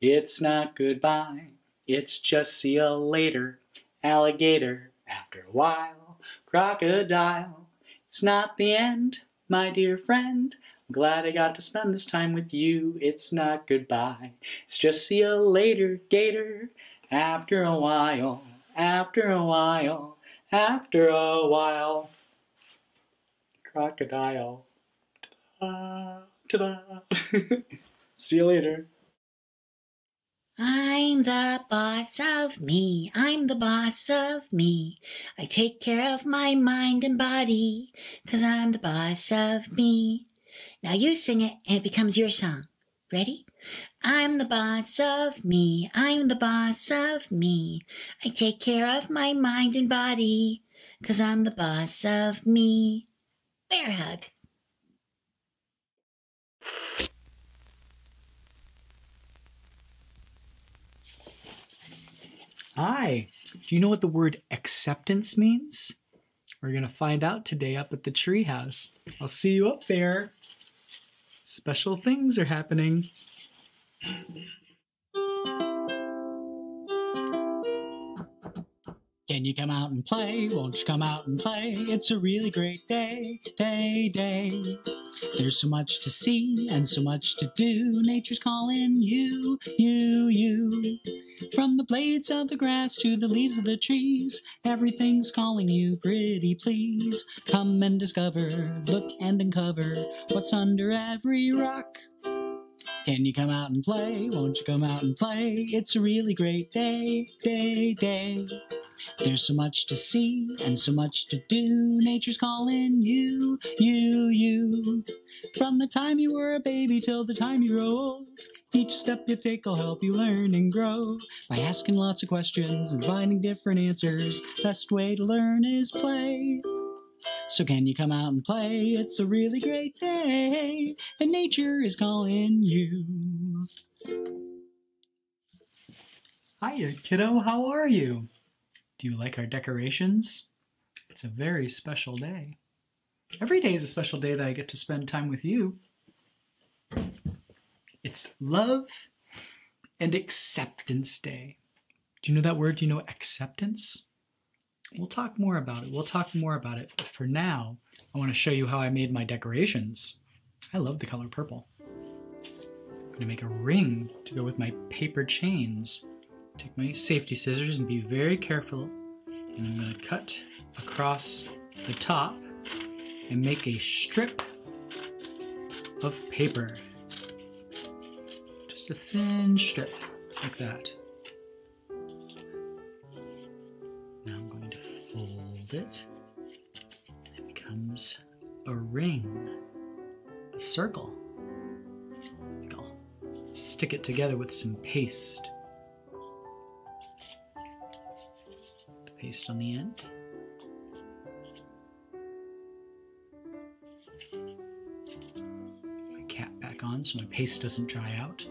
S2: It's not goodbye. It's just see you later. Alligator. After a while. Crocodile. It's not the end, my dear friend. I'm glad I got to spend this time with you. It's not goodbye. It's just see you later, Gator. After a while, after a while, after a while. Crocodile. Ta-da, ta-da. see you later.
S1: I'm the boss of me. I'm the boss of me. I take care of my mind and body, cause I'm the boss of me. Now you sing it and it becomes your song. Ready? I'm the boss of me. I'm the boss of me. I take care of my mind and body, cause I'm the boss of me. Bear hug.
S2: Hi. Do you know what the word acceptance means? We're going to find out today up at the treehouse. I'll see you up there. Special things are happening. Can you come out and play? Won't you come out and play? It's a really great day, day, day. There's so much to see and so much to do. Nature's calling you, you, you. From the blades of the grass to the leaves of the trees, everything's calling you, pretty please. Come and discover, look and uncover what's under every rock. Can you come out and play? Won't you come out and play? It's a really great day, day, day. There's so much to see and so much to do. Nature's calling you, you, you. From the time you were a baby till the time you grow old, each step you take will help you learn and grow. By asking lots of questions and finding different answers, best way to learn is play. So can you come out and play? It's a really great day, and nature is calling you. Hiya, kiddo. How are you? Do you like our decorations? It's a very special day. Every day is a special day that I get to spend time with you. It's love and acceptance day. Do you know that word? Do you know acceptance? We'll talk more about it. We'll talk more about it. But for now, I want to show you how I made my decorations. I love the color purple. I'm going to make a ring to go with my paper chains. Take my safety scissors and be very careful. And I'm to cut across the top and make a strip of paper. Just a thin strip like that. Now I'm going to fold it and it becomes a ring, a circle. I'll stick it together with some paste. Paste on the end. My cap back on so my paste doesn't dry out.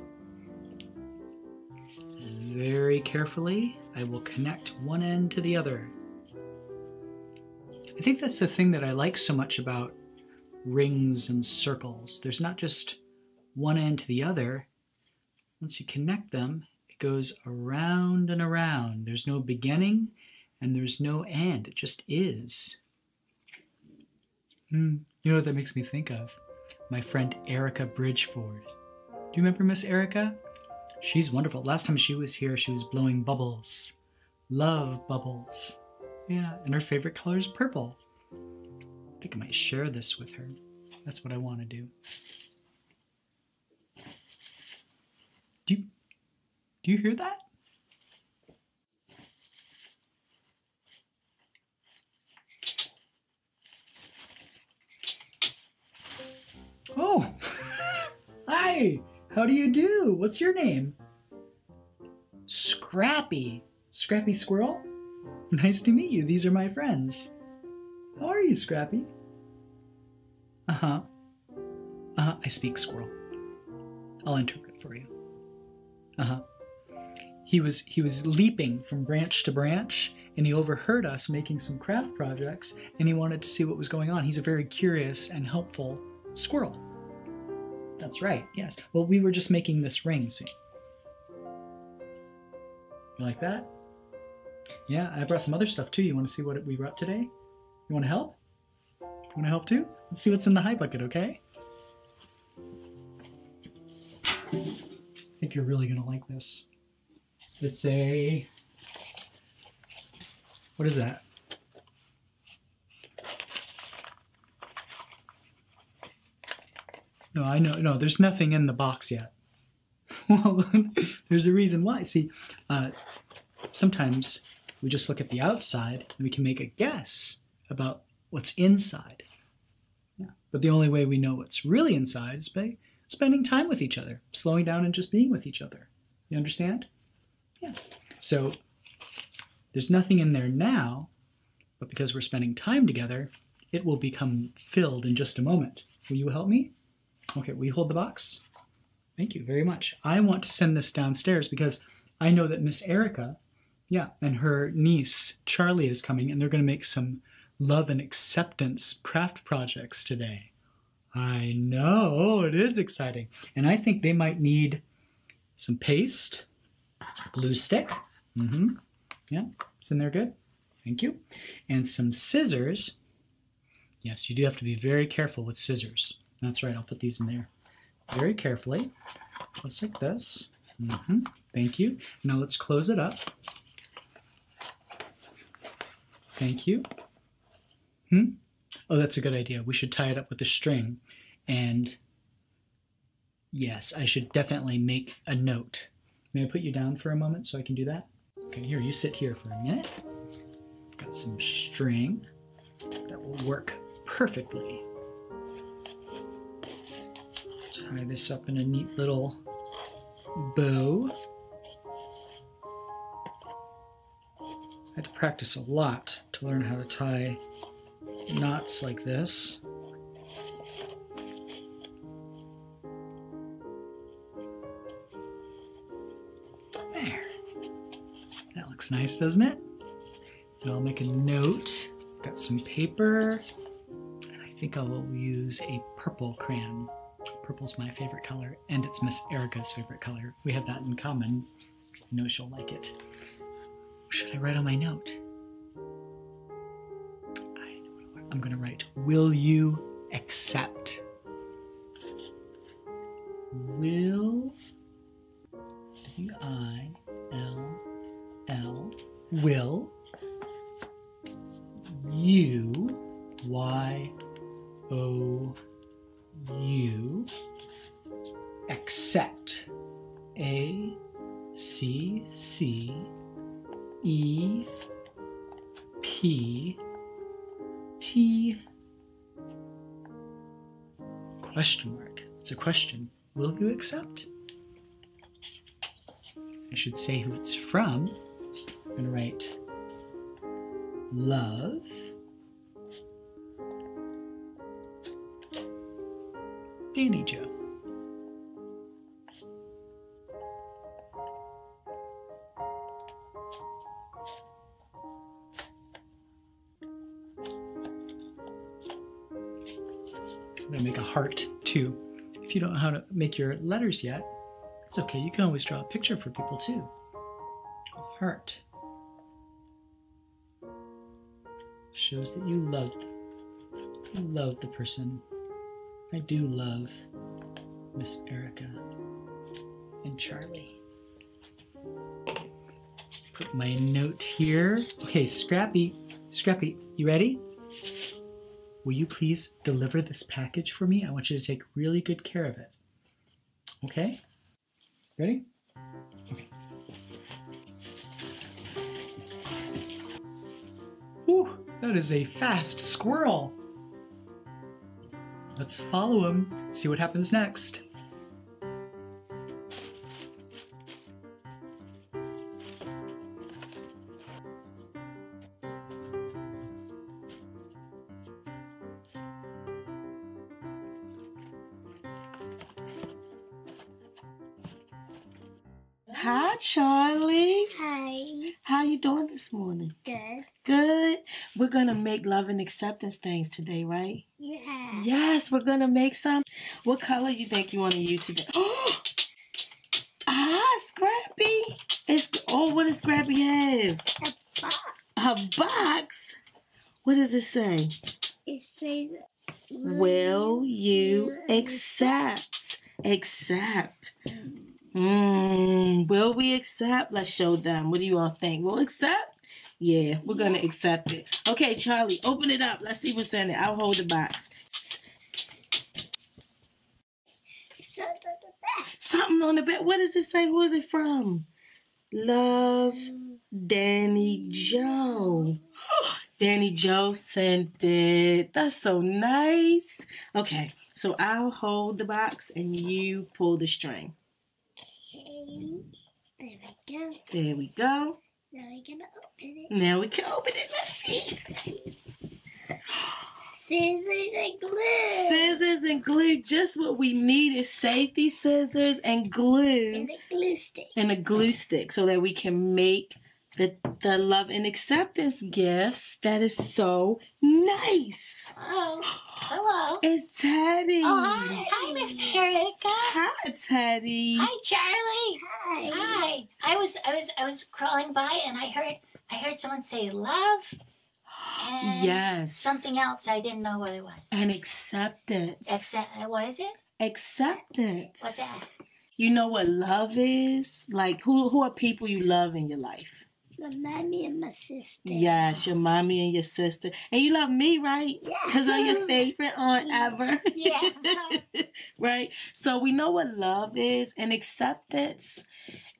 S2: And very carefully, I will connect one end to the other. I think that's the thing that I like so much about rings and circles. There's not just one end to the other. Once you connect them, it goes around and around. There's no beginning and there's no end. It just is. Hmm. You know what that makes me think of? My friend Erricka Bridgeford. Do you remember Miss Erricka? She's wonderful. Last time she was here, she was blowing bubbles. Love bubbles. Yeah, and her favorite color is purple. I think I might share this with her. That's what I want to do. Do you, do you hear that? Oh, hi. How do you do? What's your name? Scrappy. Scrappy Squirrel? Nice to meet you. These are my friends. How are you, Scrappy? Uh huh. Uh huh. I speak squirrel. I'll interpret for you. Uh huh. He was he was leaping from branch to branch, and he overheard us making some craft projects, and he wanted to see what was going on. He's a very curious and helpful squirrel. That's right. Yes. Well, we were just making this ring. See. You like that? Yeah, I brought some other stuff too. You want to see what we brought today? You want to help? You want to help too? Let's see what's in the high bucket, okay? I think you're really going to like this. It's a. What is that? No, I know. No, there's nothing in the box yet. well, there's a reason why. See, uh, sometimes we just look at the outside and we can make a guess about what's inside. Yeah. But the only way we know what's really inside is by spending time with each other, slowing down and just being with each other. You understand? Yeah. So there's nothing in there now, but because we're spending time together, it will become filled in just a moment. Will you help me? Okay, we hold the box? Thank you very much. I want to send this downstairs because I know that Miss Erricka, yeah, and her niece Charlie is coming, and they're going to make some love and acceptance craft projects today. I know, it is exciting. And I think they might need some paste, glue stick. Mm-hmm. Yeah, it's in there good? Thank you. And some scissors. Yes, you do have to be very careful with scissors. That's right, I'll put these in there very carefully, just like this. hmm Thank you. Now let's close it up. Thank you. Hmm? Oh, that's a good idea. We should tie it up with a string. And yes, I should definitely make a note. May I put you down for a moment so I can do that? Okay, here, you sit here for a minute. Got some string that will work perfectly. Tie this up in a neat little bow. I had to practice a lot to learn how to tie knots like this. There. That looks nice, doesn't it? And I'll make a note. Got some paper. And I think I will use a purple crayon. Purple's my favorite color, and it's Miss Erricka's favorite color. We have that in common. I know she'll like it. Should I write on my note? I know I'm going to write. Will you accept? Will W I L L will you Y O U accept A C C E P T question mark. It's a question. Will you accept? I should say who it's from. I'm going to write love. Danny Joe. I'm gonna make a heart too. If you don't know how to make your letters yet, it's okay. You can always draw a picture for people too. A heart shows that you love you love the person. I do love Miss Erricka and Charlie. Put my note here. Okay, Scrappy, Scrappy, you ready? Will you please deliver this package for me? I want you to take really good care of it. Okay? Ready? Okay. Whew, that is a fast squirrel. Let's follow him, see what happens next.
S8: We're gonna make love and acceptance things today, right?
S9: Yeah.
S8: Yes, we're gonna make some. What color you think you want to use today? ah, Scrappy. It's oh, what does Scrappy have?
S9: A box.
S8: A box. What does it say?
S9: It says.
S8: Will you accept? Accept. Mm, will we accept? Let's show them. What do you all think? We'll accept? Yeah, we're gonna accept it. Okay, Charlie, open it up. Let's see what's in it. I'll hold the box.
S9: So the back.
S8: Something on the back. What does it say? Who is it from? Love Danny Joe. Danny Joe sent it. That's so nice. Okay, so I'll hold the box and you pull the string.
S9: Okay. There we go.
S8: There we go.
S9: Now we're gonna open it.
S8: Now we can open it. Let's see.
S9: Scissors and glue.
S8: Scissors and glue. Just what we need is safety scissors and glue
S9: And a glue stick.
S8: and a glue stick so that we can make the the love and acceptance gifts. That is so nice.
S1: Oh, hello.
S8: It's Teddy.
S1: Oh, hi. Hi, Miss Erricka.
S8: Hi, Teddy.
S1: Hi, Charlie.
S9: Hi.
S1: Hi. I was I was I was crawling by and I heard I heard someone say love and
S8: Yes.
S1: something else. I didn't know what it was.
S8: And acceptance.
S1: Except uh, what is it?
S8: acceptance.
S1: What's that?
S8: You know what love is? Like who who are people you love in your life?
S9: My mommy and my sister.
S8: Yes, your mommy and your sister. And you love me, right?
S9: Yeah.
S8: Because I'm your favorite aunt ever.
S1: Yeah.
S8: right? So we know what love is, and acceptance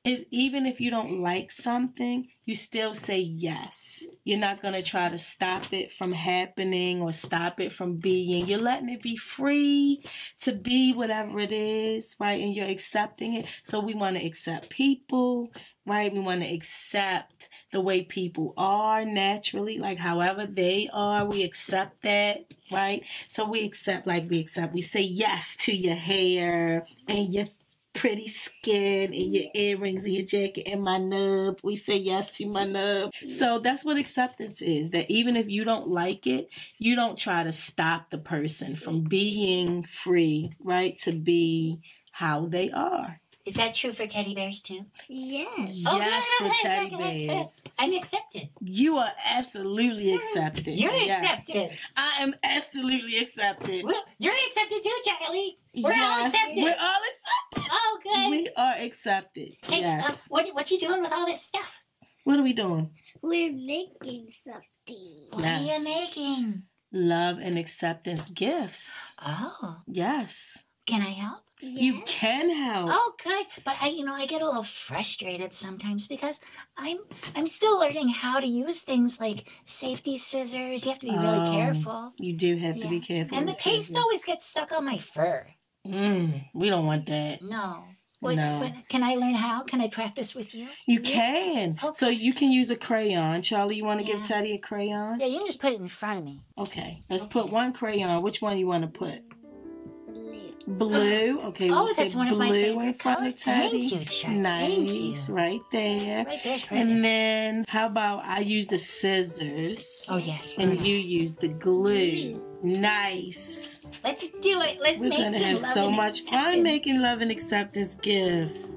S8: is even if you don't like something, you still say yes. You're not going to try to stop it from happening or stop it from being. You're letting it be free to be whatever it is, right? And you're accepting it. So we want to accept people, right? We want to accept the way people are naturally, like however they are. We accept that, right? So we accept, like we accept, we say yes to your hair and your pretty skin and your earrings and your jacket and my nub. We say yes to my nub. So that's what acceptance is. That even if you don't like it, you don't try to stop the person from being free, right? To be how they are.
S1: Is that true for teddy bears too?
S9: Yes.
S1: Oh,
S8: yes,
S1: good,
S8: for teddy
S1: good, good, good.
S8: bears.
S1: I'm accepted.
S8: You are absolutely accepted.
S1: You're
S8: Yes.
S1: accepted.
S8: I am absolutely accepted.
S1: Well, you're accepted too, Charlie. We're all accepted.
S8: We're all accepted.
S1: Oh, good.
S8: We are accepted.
S1: hey, uh,
S8: yes.
S1: what what you doing with all this stuff?
S8: what are we doing?
S9: We're making something.
S1: What
S8: Yes.
S1: are you making?
S8: Love and acceptance gifts.
S1: Oh,
S8: Yes.
S1: can I help?
S8: You can help.
S1: Okay. But I, you know, I get a little frustrated sometimes because I'm I'm still learning how to use things like safety scissors. You have to be really
S8: Oh,
S1: careful.
S8: You do have to be careful.
S1: And the paste
S8: scissors.
S1: always gets stuck on my fur.
S8: Mm, we don't want that.
S1: No. Well,
S8: No.
S1: But can I learn how? Can I practice with you?
S8: You can.
S1: Oh,
S8: So you can use a crayon. Charlie, you want to give Teddy a crayon?
S1: Yeah, you can just put it in front of me.
S8: Okay. Let's put one crayon. Which one do you want to put?
S9: Blue.
S8: Blue. Okay.
S1: Oh,
S8: we'll
S1: that's one of my favorite colors.
S8: Teddy.
S1: Thank you. Thank
S8: Nice.
S1: you.
S8: Right there.
S1: Right there's perfect.
S8: And then how about I use the scissors
S1: oh yes.
S8: and you use the glue. Nice.
S1: Let's do it. Let's
S8: We're
S1: make
S8: gonna
S1: some
S8: have
S1: love
S8: so much fun making love and acceptance gifts.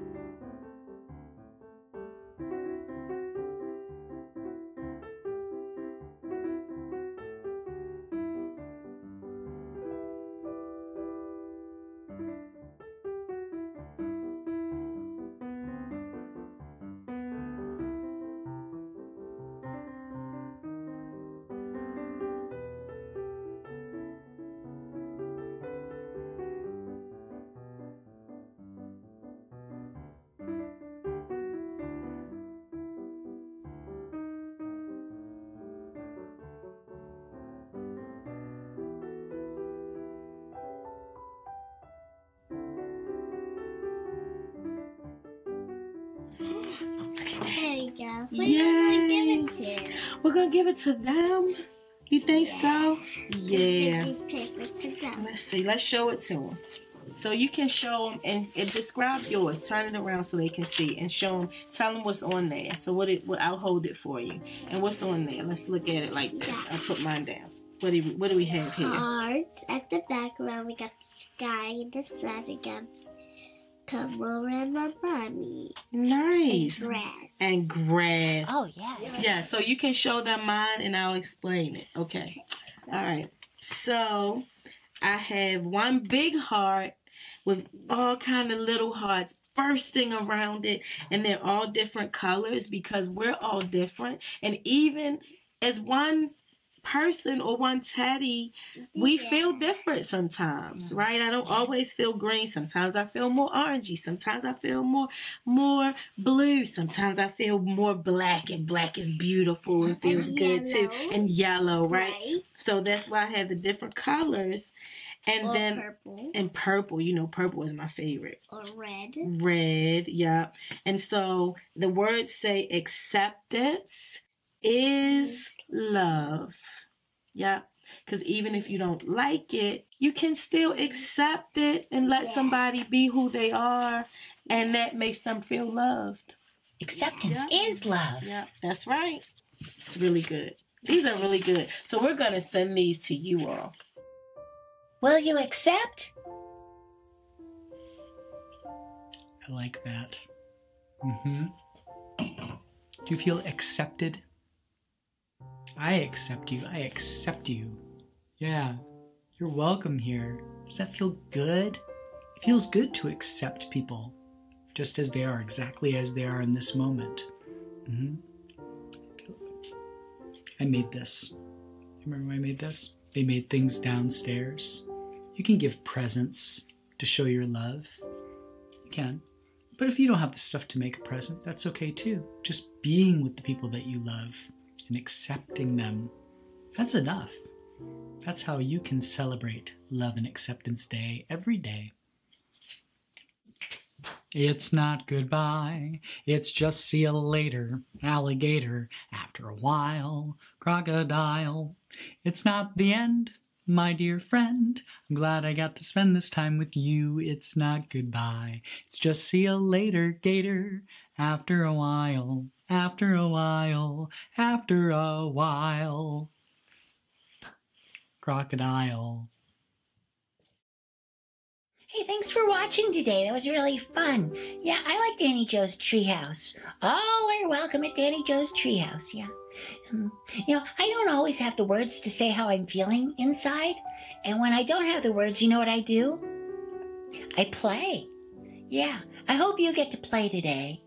S8: We're gonna give it to them. You think so?
S9: Let's
S8: Yeah.
S9: give these papers to them.
S8: Let's see. Let's show it to them. So you can show them and, and describe yours. Turn it around so they can see and show them. Tell them what's on there. So what it? What, I'll hold it for you. And what's on there? Let's look at it like this. I'll put mine down. What do we, What do we have here?
S9: Hearts at the background. We got the sky and the sun again. Come around my mommy.
S8: Nice.
S9: Grass.
S8: And grass.
S1: Oh yeah.
S8: Yeah, so you can show them mine and I'll explain it. Okay. All right. So I have one big heart with all kind of little hearts bursting around it and they're all different colors because we're all different and even as one person or one teddy we
S9: Yeah.
S8: feel different sometimes right? I don't always feel green. Sometimes i feel more orangey. Sometimes i feel more more blue. Sometimes i feel more black and black is beautiful and feels
S9: And
S8: good too. and yellow right?
S9: Right.
S8: so that's why i have the different colors. And
S9: or
S8: then
S9: purple.
S8: and purple you know purple is my favorite.
S9: Or red.
S8: red yeah and so the words say acceptance is love yeah because even if you don't like it you can still accept it and let
S9: Yeah.
S8: somebody be who they are and that makes them feel loved
S1: Acceptance
S8: Yeah.
S1: is love.
S8: Yeah, that's right. It's really good. These are really good. So we're gonna send these to you all.
S1: Will you accept?
S2: I like that. Mm-hmm. Do you feel accepted? I accept you. I accept you. Yeah. You're welcome here. Does that feel good? It feels good to accept people just as they are, exactly as they are in this moment. hmm I made this. Remember when I made this? They made things downstairs. You can give presents to show your love. You can. But if you don't have the stuff to make a present, that's okay too. Just being with the people that you love and accepting them, that's enough. That's how you can celebrate Love and Acceptance Day every day. It's not goodbye, it's just see you later, alligator, after a while, crocodile. It's not the end, my dear friend. I'm glad I got to spend this time with you. It's not goodbye, it's just see you later, gator, after a while, after a while, after a while. Crocodile.
S1: Hey, thanks for watching today. That was really fun. Yeah, I like Danny Joe's Treehouse. All are welcome at Danny Joe's Treehouse. Yeah. Um, you know, I don't always have the words to say how I'm feeling inside. And when I don't have the words, you know what I do? I play. Yeah, I hope you get to play today.